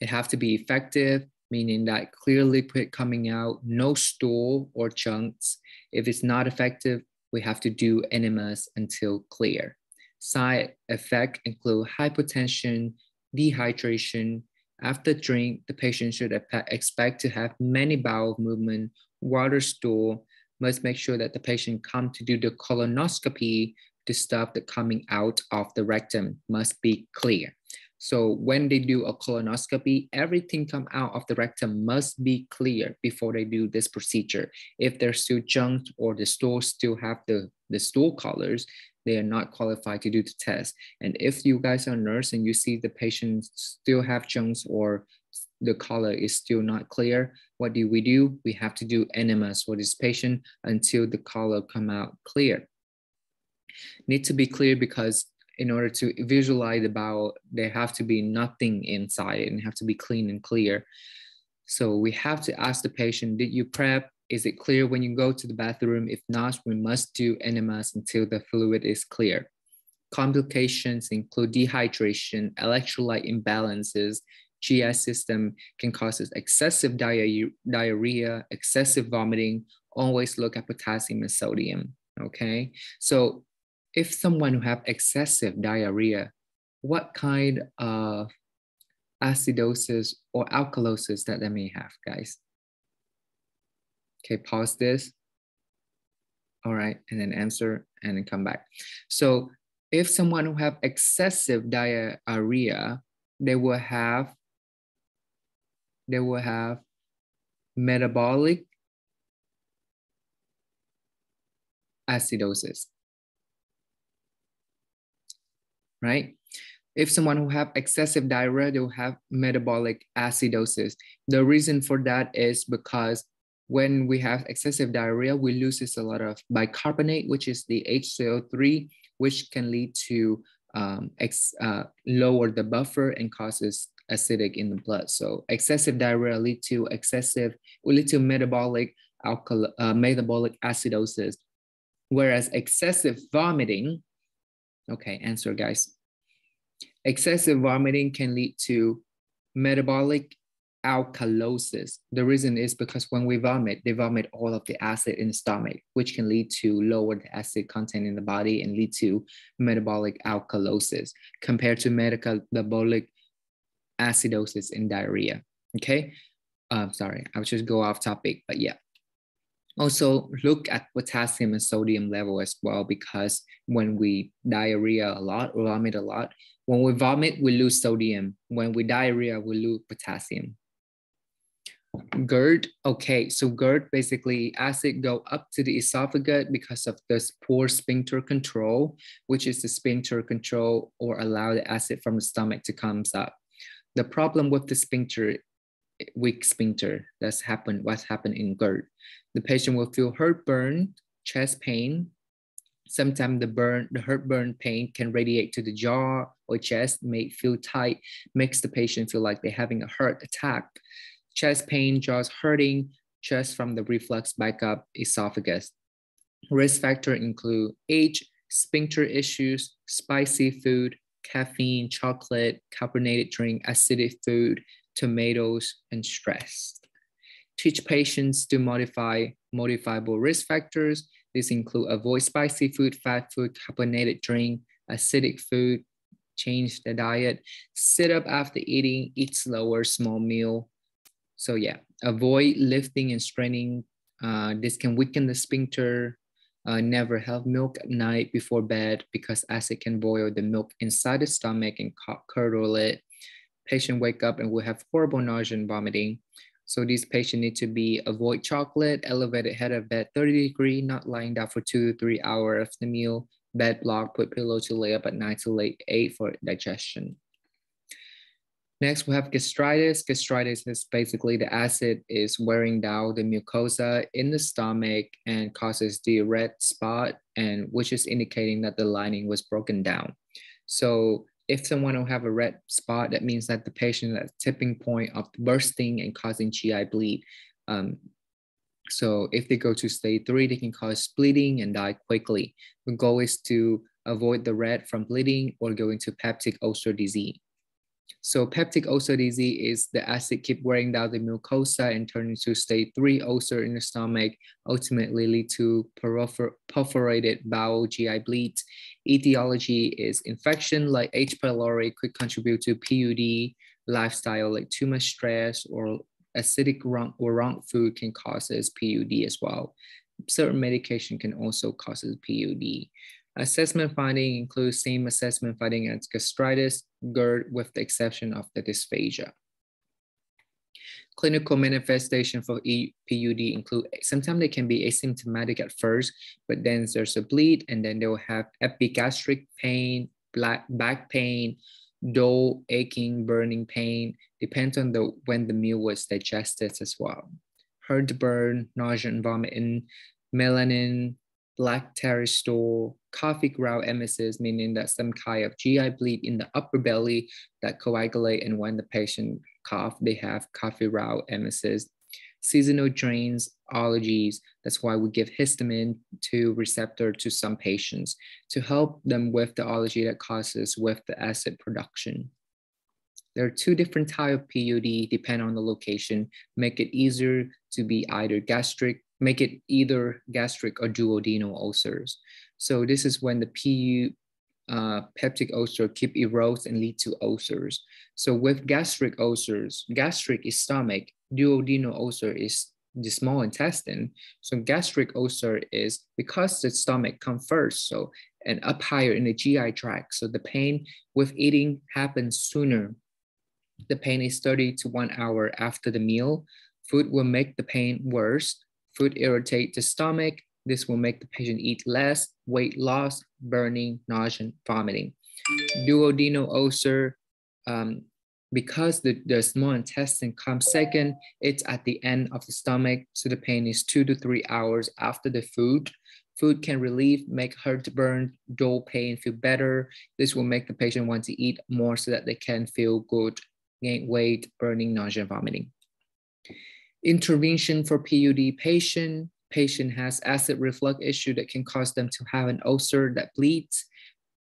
It have to be effective, meaning that clear liquid coming out, no stool or chunks. If it's not effective, we have to do enemas until clear. Side effects include hypotension, dehydration. After drink, the patient should expect to have many bowel movement, water stool. Must make sure that the patient come to do the colonoscopy. The stuff that coming out of the rectum must be clear. So when they do a colonoscopy, everything come out of the rectum must be clear before they do this procedure. If there's still junk or the stool still have the, the stool colors, they are not qualified to do the test. And if you guys are nurse and you see the patient still have chunks or the color is still not clear, what do we do? We have to do enemas for this patient until the color come out clear. Need to be clear because in order to visualize the bowel, there have to be nothing inside and have to be clean and clear. So we have to ask the patient, did you prep? Is it clear when you go to the bathroom? If not, we must do enemas until the fluid is clear. Complications include dehydration, electrolyte imbalances, GI system can cause excessive diarrhea, excessive vomiting. Always look at potassium and sodium. Okay, so if someone who have excessive diarrhea, what kind of acidosis or alkalosis that they may have, guys? Okay, pause this. All right, and then answer and then come back. So if someone who have excessive diarrhea, they will have they will have metabolic acidosis. Right? If someone who have excessive diarrhea, they'll have metabolic acidosis. The reason for that is because when we have excessive diarrhea, we lose a lot of bicarbonate, which is the HCO3, which can lead to um, ex, uh, lower the buffer and causes acidic in the blood. So excessive diarrhea lead to excessive, will lead to metabolic alkali, uh, metabolic acidosis, whereas excessive vomiting, okay, answer guys. Excessive vomiting can lead to metabolic alkalosis. The reason is because when we vomit, they vomit all of the acid in the stomach, which can lead to lowered acid content in the body and lead to metabolic alkalosis compared to metabolic acidosis and diarrhea. Okay. Um, sorry, I'll just go off topic, but yeah. Also look at potassium and sodium level as well, because when we diarrhea a lot, vomit a lot, when we vomit, we lose sodium. When we diarrhea, we lose potassium. GERD, okay, so GERD basically acid go up to the esophagus because of this poor sphincter control, which is the sphincter control or allow the acid from the stomach to comes up. The problem with the sphincter, weak sphincter, that's happened, what's happened in GERD. The patient will feel heartburn, chest pain. Sometimes the burn, the heartburn pain can radiate to the jaw or chest, may feel tight, makes the patient feel like they're having a heart attack. Chest pain, jaws hurting, chest from the reflux back up esophagus. Risk factor include age, sphincter issues, spicy food, caffeine, chocolate, carbonated drink, acidic food, tomatoes, and stress. Teach patients to modify modifiable risk factors. These include avoid spicy food, fat food, carbonated drink, acidic food, change the diet, sit up after eating, eat slower, small meal. So yeah, avoid lifting and straining. Uh, this can weaken the sphincter, uh, never have milk at night before bed because acid can boil the milk inside the stomach and curdle it. Patient wake up and will have horrible nausea and vomiting. So these patients need to be avoid chocolate, elevated head of bed 30 degree, not lying down for two to three hours after the meal, bed block, put pillow to lay up at night to late eight for digestion. Next, we have gastritis. Gastritis is basically the acid is wearing down the mucosa in the stomach and causes the red spot, and which is indicating that the lining was broken down. So if someone will have a red spot, that means that the patient is at tipping point of bursting and causing GI bleed. Um, so if they go to stage three, they can cause bleeding and die quickly. The goal is to avoid the red from bleeding or go into peptic ulcer disease. So peptic ulcer disease is the acid keep wearing down the mucosa and turning to stage three ulcer in the stomach, ultimately lead to perforated bowel GI bleed. Etiology is infection like H. pylori could contribute to PUD, lifestyle like too much stress or acidic wrong, or wrong food can causes PUD as well. Certain medication can also causes PUD. Assessment finding includes same assessment finding as gastritis, GERD, with the exception of the dysphagia. Clinical manifestation for PUD include, sometimes they can be asymptomatic at first, but then there's a bleed and then they'll have epigastric pain, black, back pain, dull, aching, burning pain, depends on the when the meal was digested as well. Heartburn, nausea and vomiting, melena, black tarry stool, coffee ground emesis, meaning that some kind of GI bleed in the upper belly that coagulate, and when the patient cough, they have coffee ground emesis. Seasonal drains, allergies. That's why we give histamine to receptor to some patients to help them with the allergy that causes with the acid production. There are two different type of PUD, depend on the location, make it easier to be either gastric make it either gastric or duodenal ulcers. So this is when the PU uh, peptic ulcer keep erodes and lead to ulcers. So with gastric ulcers, gastric is stomach, duodenal ulcer is the small intestine. So gastric ulcer is because the stomach comes first, so and up higher in the GI tract. So the pain with eating happens sooner. The pain is 30 to one hour after the meal. Food will make the pain worse. Food irritate the stomach. This will make the patient eat less, weight loss, burning, nausea, vomiting. Duodenal ulcer, um, because the, the small intestine comes second, it's at the end of the stomach. So the pain is two to three hours after the food. Food can relieve, make heartburn, dull pain feel better. This will make the patient want to eat more so that they can feel good, gain weight, burning, nausea, vomiting intervention for PUD patient. Patient has acid reflux issue that can cause them to have an ulcer that bleeds.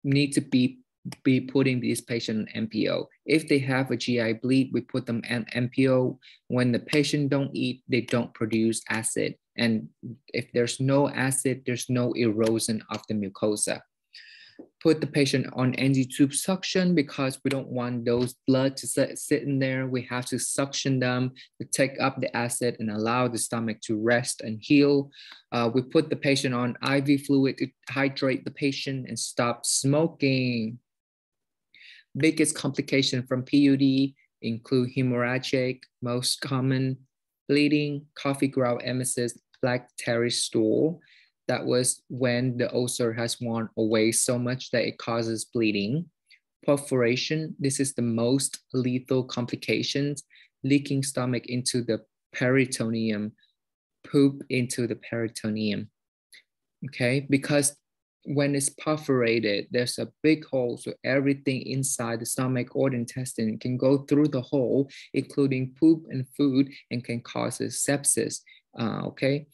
Need to be be putting these patients on NPO. If they have a GI bleed, we put them on NPO. When the patient don't eat, they don't produce acid. And if there's no acid, there's no erosion of the mucosa put the patient on NG tube suction because we don't want those blood to sit, sit in there. We have to suction them to take up the acid and allow the stomach to rest and heal. Uh, we put the patient on IV fluid to hydrate the patient and stop smoking. Biggest complication from PUD include hemorrhagic, most common bleeding, coffee ground emesis, black tarry stool, that was when the ulcer has worn away so much that it causes bleeding. perforation. This is the most lethal complications, leaking stomach into the peritoneum, poop into the peritoneum. Okay, because when it's perforated, there's a big hole, so everything inside the stomach or the intestine can go through the hole, including poop and food, and can cause sepsis. Uh, okay,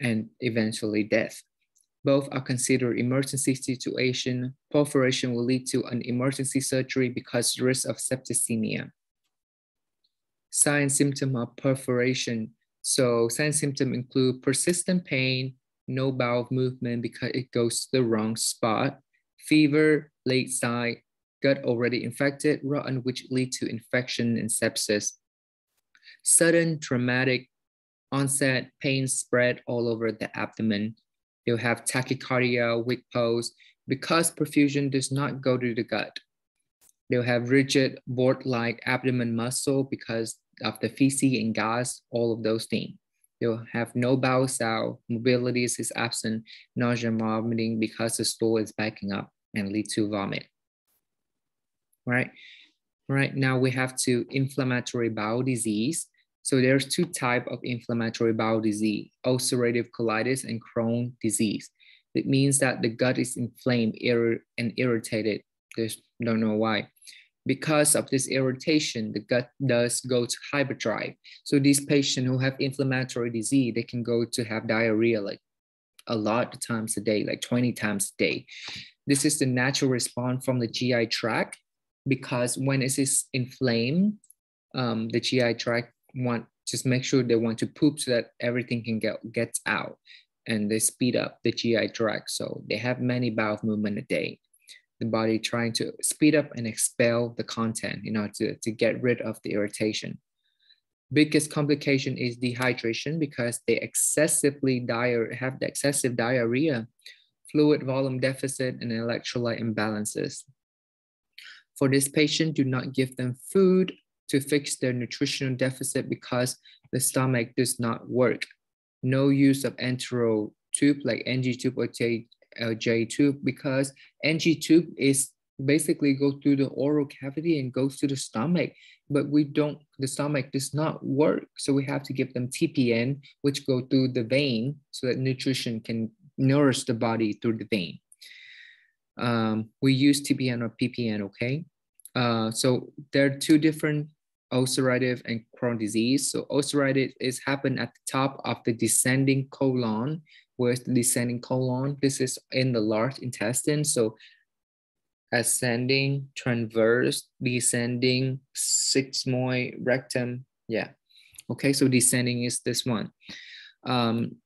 and eventually death. Both are considered emergency situation. Perforation will lead to an emergency surgery because risk of septicemia. Sign symptom of perforation. So sign symptom include persistent pain, no bowel movement because it goes to the wrong spot, fever, late side, gut already infected, rotten, which lead to infection and sepsis. Sudden traumatic onset pain spread all over the abdomen. They'll have tachycardia, weak pulse, because perfusion does not go to the gut. They'll have rigid board-like abdomen muscle because of the feces and gas, all of those things. They'll have no bowel cell, mobility is absent, nausea, vomiting because the stool is backing up and lead to vomit. Right, right now we have to inflammatory bowel disease. So there's two type of inflammatory bowel disease, ulcerative colitis and Crohn disease. It means that the gut is inflamed ir- and irritated. There's don't know why because of this irritation, the gut does go to hyperdrive. So these patients who have inflammatory disease, they can go to have diarrhea like a lot of times a day, like 20 times a day. This is the natural response from the GI tract because when it is inflamed, um, the GI tract want just make sure they want to poop so that everything can get gets out and they speed up the GI tract. So they have many bowel movement a day the body trying to speed up and expel the content in order to, to get rid of the irritation. Biggest complication is dehydration because they excessively diar- have the excessive diarrhea, fluid volume deficit, and electrolyte imbalances. For this patient, do not give them food to fix their nutritional deficit because the stomach does not work. No use of enteral tube like NG tube or J, J tube because NG tube is basically go through the oral cavity and goes to the stomach, but we don't, the stomach does not work. So we have to give them TPN, which go through the vein so that nutrition can nourish the body through the vein. Um, we use TPN or PPN, okay? Uh, so there are two different ulcerative and Crohn disease. So ulcerative is happen at the top of the descending colon, where's the descending colon? This is in the large intestine. So ascending, transverse, descending, sigmoid, rectum. Yeah. Okay, so descending is this one. Um,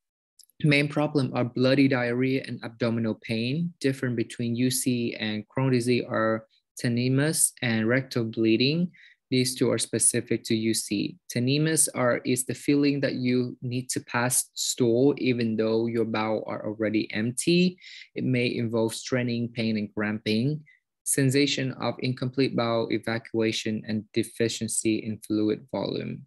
main problem are bloody diarrhea and abdominal pain. Different between UC and Crohn disease are tenesmus and rectal bleeding. These two are specific to UC. Tenesmus are is the feeling that you need to pass stool even though your bowel are already empty. It may involve straining, pain, and cramping. Sensation of incomplete bowel evacuation and deficiency in fluid volume.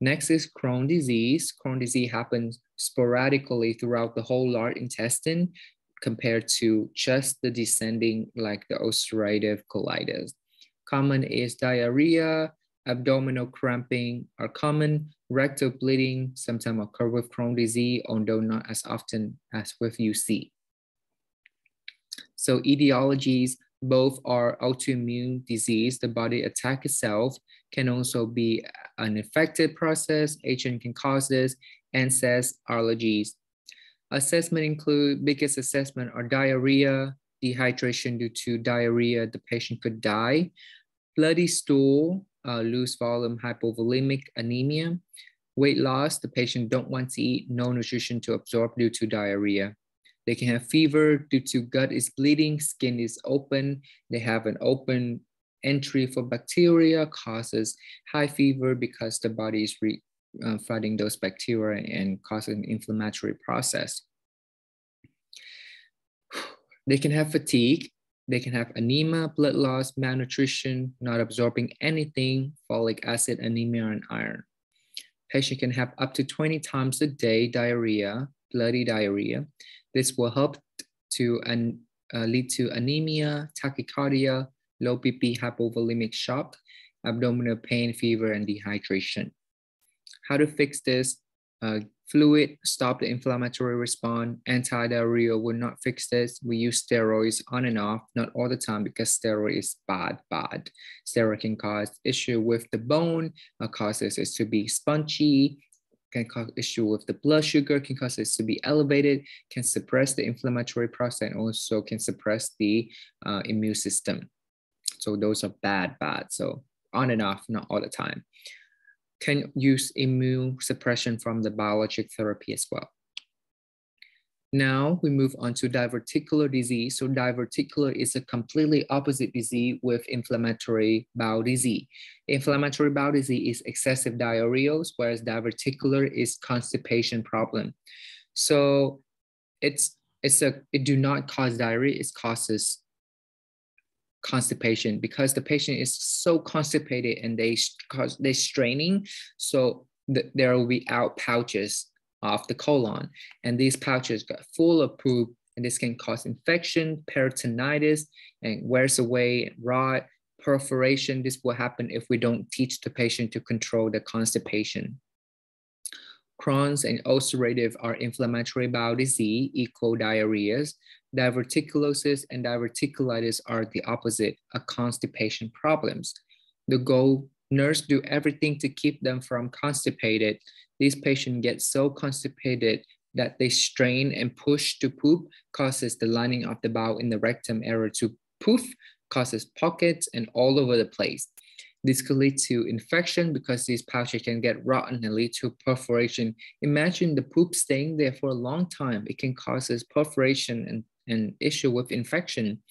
Next is Crohn disease. Crohn disease happens sporadically throughout the whole large intestine compared to just the descending like the ulcerative colitis. Common is diarrhea, abdominal cramping are common, rectal bleeding sometimes occur with Crohn disease, although not as often as with UC. So etiologies, both are autoimmune disease, the body attack itself, can also be an infected process, agent can cause this, ancest allergies. Assessment include biggest assessment are diarrhea, dehydration due to diarrhea, the patient could die bloody stool, uh, loose volume hypovolemic anemia, weight loss, the patient don't want to eat, no nutrition to absorb due to diarrhea. They can have fever due to gut is bleeding, skin is open, they have an open entry for bacteria, causes high fever because the body is re, uh, fighting those bacteria and causing inflammatory process. They can have fatigue, they can have anemia, blood loss, malnutrition, not absorbing anything, folic acid, anemia, and iron. Patient can have up to 20 times a day diarrhea, bloody diarrhea. This will help to uh, lead to anemia, tachycardia, low BP, hypovolemic shock, abdominal pain, fever, and dehydration. How to fix this? Uh, fluid, stop the inflammatory response. Anti-diarrhea will not fix this. We use steroids on and off, not all the time because steroid is bad, bad. Steroid can cause issue with the bone, uh, causes it to be spongy, can cause issue with the blood sugar, can cause it to be elevated, can suppress the inflammatory process, and also can suppress the uh, immune system. So those are bad, bad. So on and off, not all the time can use immune suppression from the biologic therapy as well. Now we move on to diverticular disease. So diverticular is a completely opposite disease with inflammatory bowel disease. Inflammatory bowel disease is excessive diarrhea, whereas diverticular is constipation problem. So it's it's a it do not cause diarrhea, it causes constipation because the patient is so constipated and they cause they straining. So th- there will be out pouches of the colon and these pouches got full of poop and this can cause infection peritonitis and wears away rot perforation. This will happen if we don't teach the patient to control the constipation. Crohn's and ulcerative are inflammatory bowel disease, equal diarrheas. Diverticulosis and diverticulitis are the opposite, a constipation problems. The goal, nurse do everything to keep them from constipated. These patients get so constipated that they strain and push to poop, causes the lining of the bowel in the rectum area to poof, causes pockets and all over the place. This could lead to infection because these pouches can get rotten and lead to perforation. Imagine the poop staying there for a long time. It can cause perforation and an issue with infection.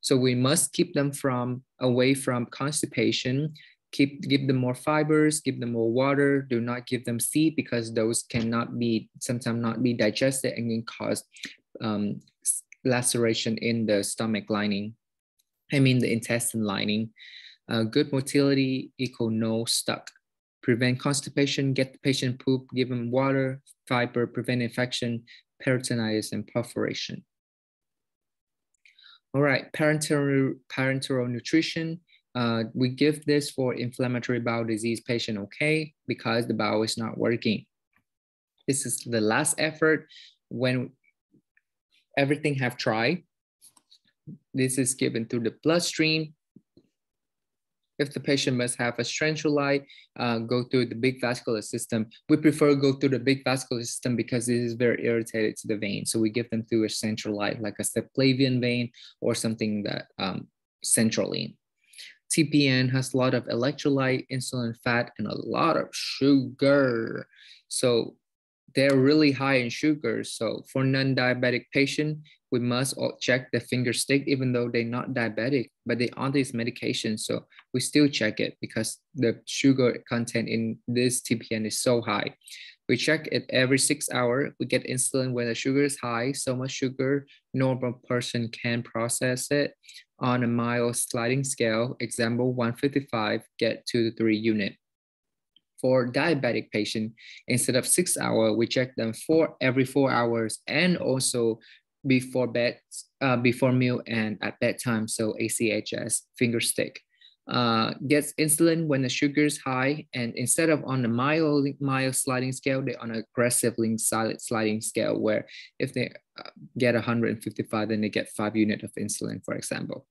So we must keep them from away from constipation. Keep give them more fibers, give them more water. Do not give them seed because those cannot be sometimes not be digested and can cause um, laceration in the stomach lining. I mean the intestine lining. Uh, good motility equal no stuck. Prevent constipation, get the patient poop, give them water, fiber, prevent infection, peritonitis, and perforation. All right, parenteral, parenteral nutrition. Uh, we give this for inflammatory bowel disease patient, okay, because the bowel is not working. This is the last effort when everything have tried. This is given through the bloodstream if the patient must have a centralized, uh, go through the big vascular system. We prefer go through the big vascular system because it is very irritated to the vein. So we give them through a centralized, like a subclavian vein or something that um, centrally. TPN has a lot of electrolyte, insulin, fat, and a lot of sugar. So they're really high in sugar. So for non-diabetic patient, we must check the finger stick, even though they're not diabetic, but they on this medication. So we still check it because the sugar content in this TPN is so high. We check it every six hour. We get insulin when the sugar is high, so much sugar, normal person can process it on a mild sliding scale, example 155, get two to three unit. For diabetic patient, instead of six hour, we check them for every four hours and also before bed, uh, before meal, and at bedtime. So ACHS, finger stick. Uh, gets insulin when the sugar is high, and instead of on a mild, mild sliding scale, they're on an aggressively solid sliding scale, where if they uh, get 155, then they get five unit of insulin, for example.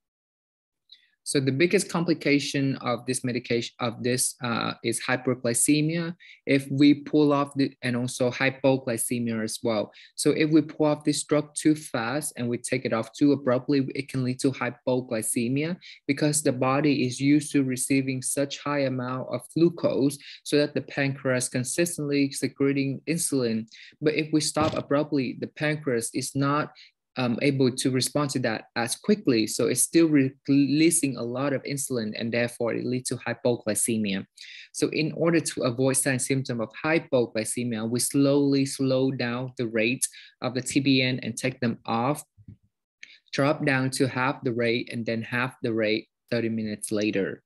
So the biggest complication of this medication of this uh, is hyperglycemia. If we pull off the and also hypoglycemia as well. So if we pull off this drug too fast and we take it off too abruptly, it can lead to hypoglycemia because the body is used to receiving such high amount of glucose so that the pancreas consistently secreting insulin. But if we stop abruptly, the pancreas is not um, able to respond to that as quickly. So it's still releasing a lot of insulin and therefore it leads to hypoglycemia. So in order to avoid sign symptom of hypoglycemia, we slowly slow down the rate of the TPN and take them off, drop down to half the rate and then half the rate 30 minutes later.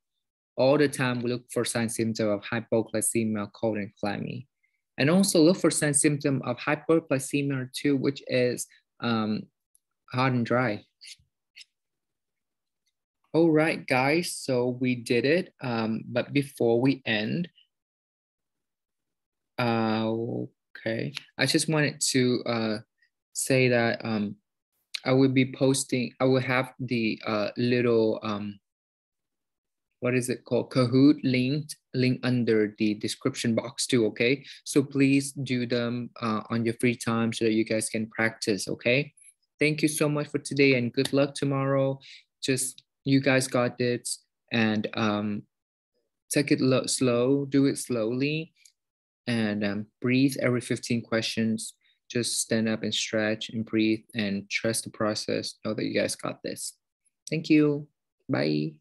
All the time we look for sign symptom of hypoglycemia, cold and clammy. And also look for sign symptom of hyperglycemia too, which is um, hot and dry. All right, guys, so we did it. Um, but before we end, uh, okay, I just wanted to uh, say that um, I will be posting, I will have the uh, little, um, what is it called? Kahoot linked link under the description box too, okay? So please do them uh, on your free time so that you guys can practice, okay? Thank you so much for today and good luck tomorrow. Just, you guys got this and um, take it slow, do it slowly and um, breathe every 15 questions. Just stand up and stretch and breathe and trust the process. Know that you guys got this. Thank you. Bye.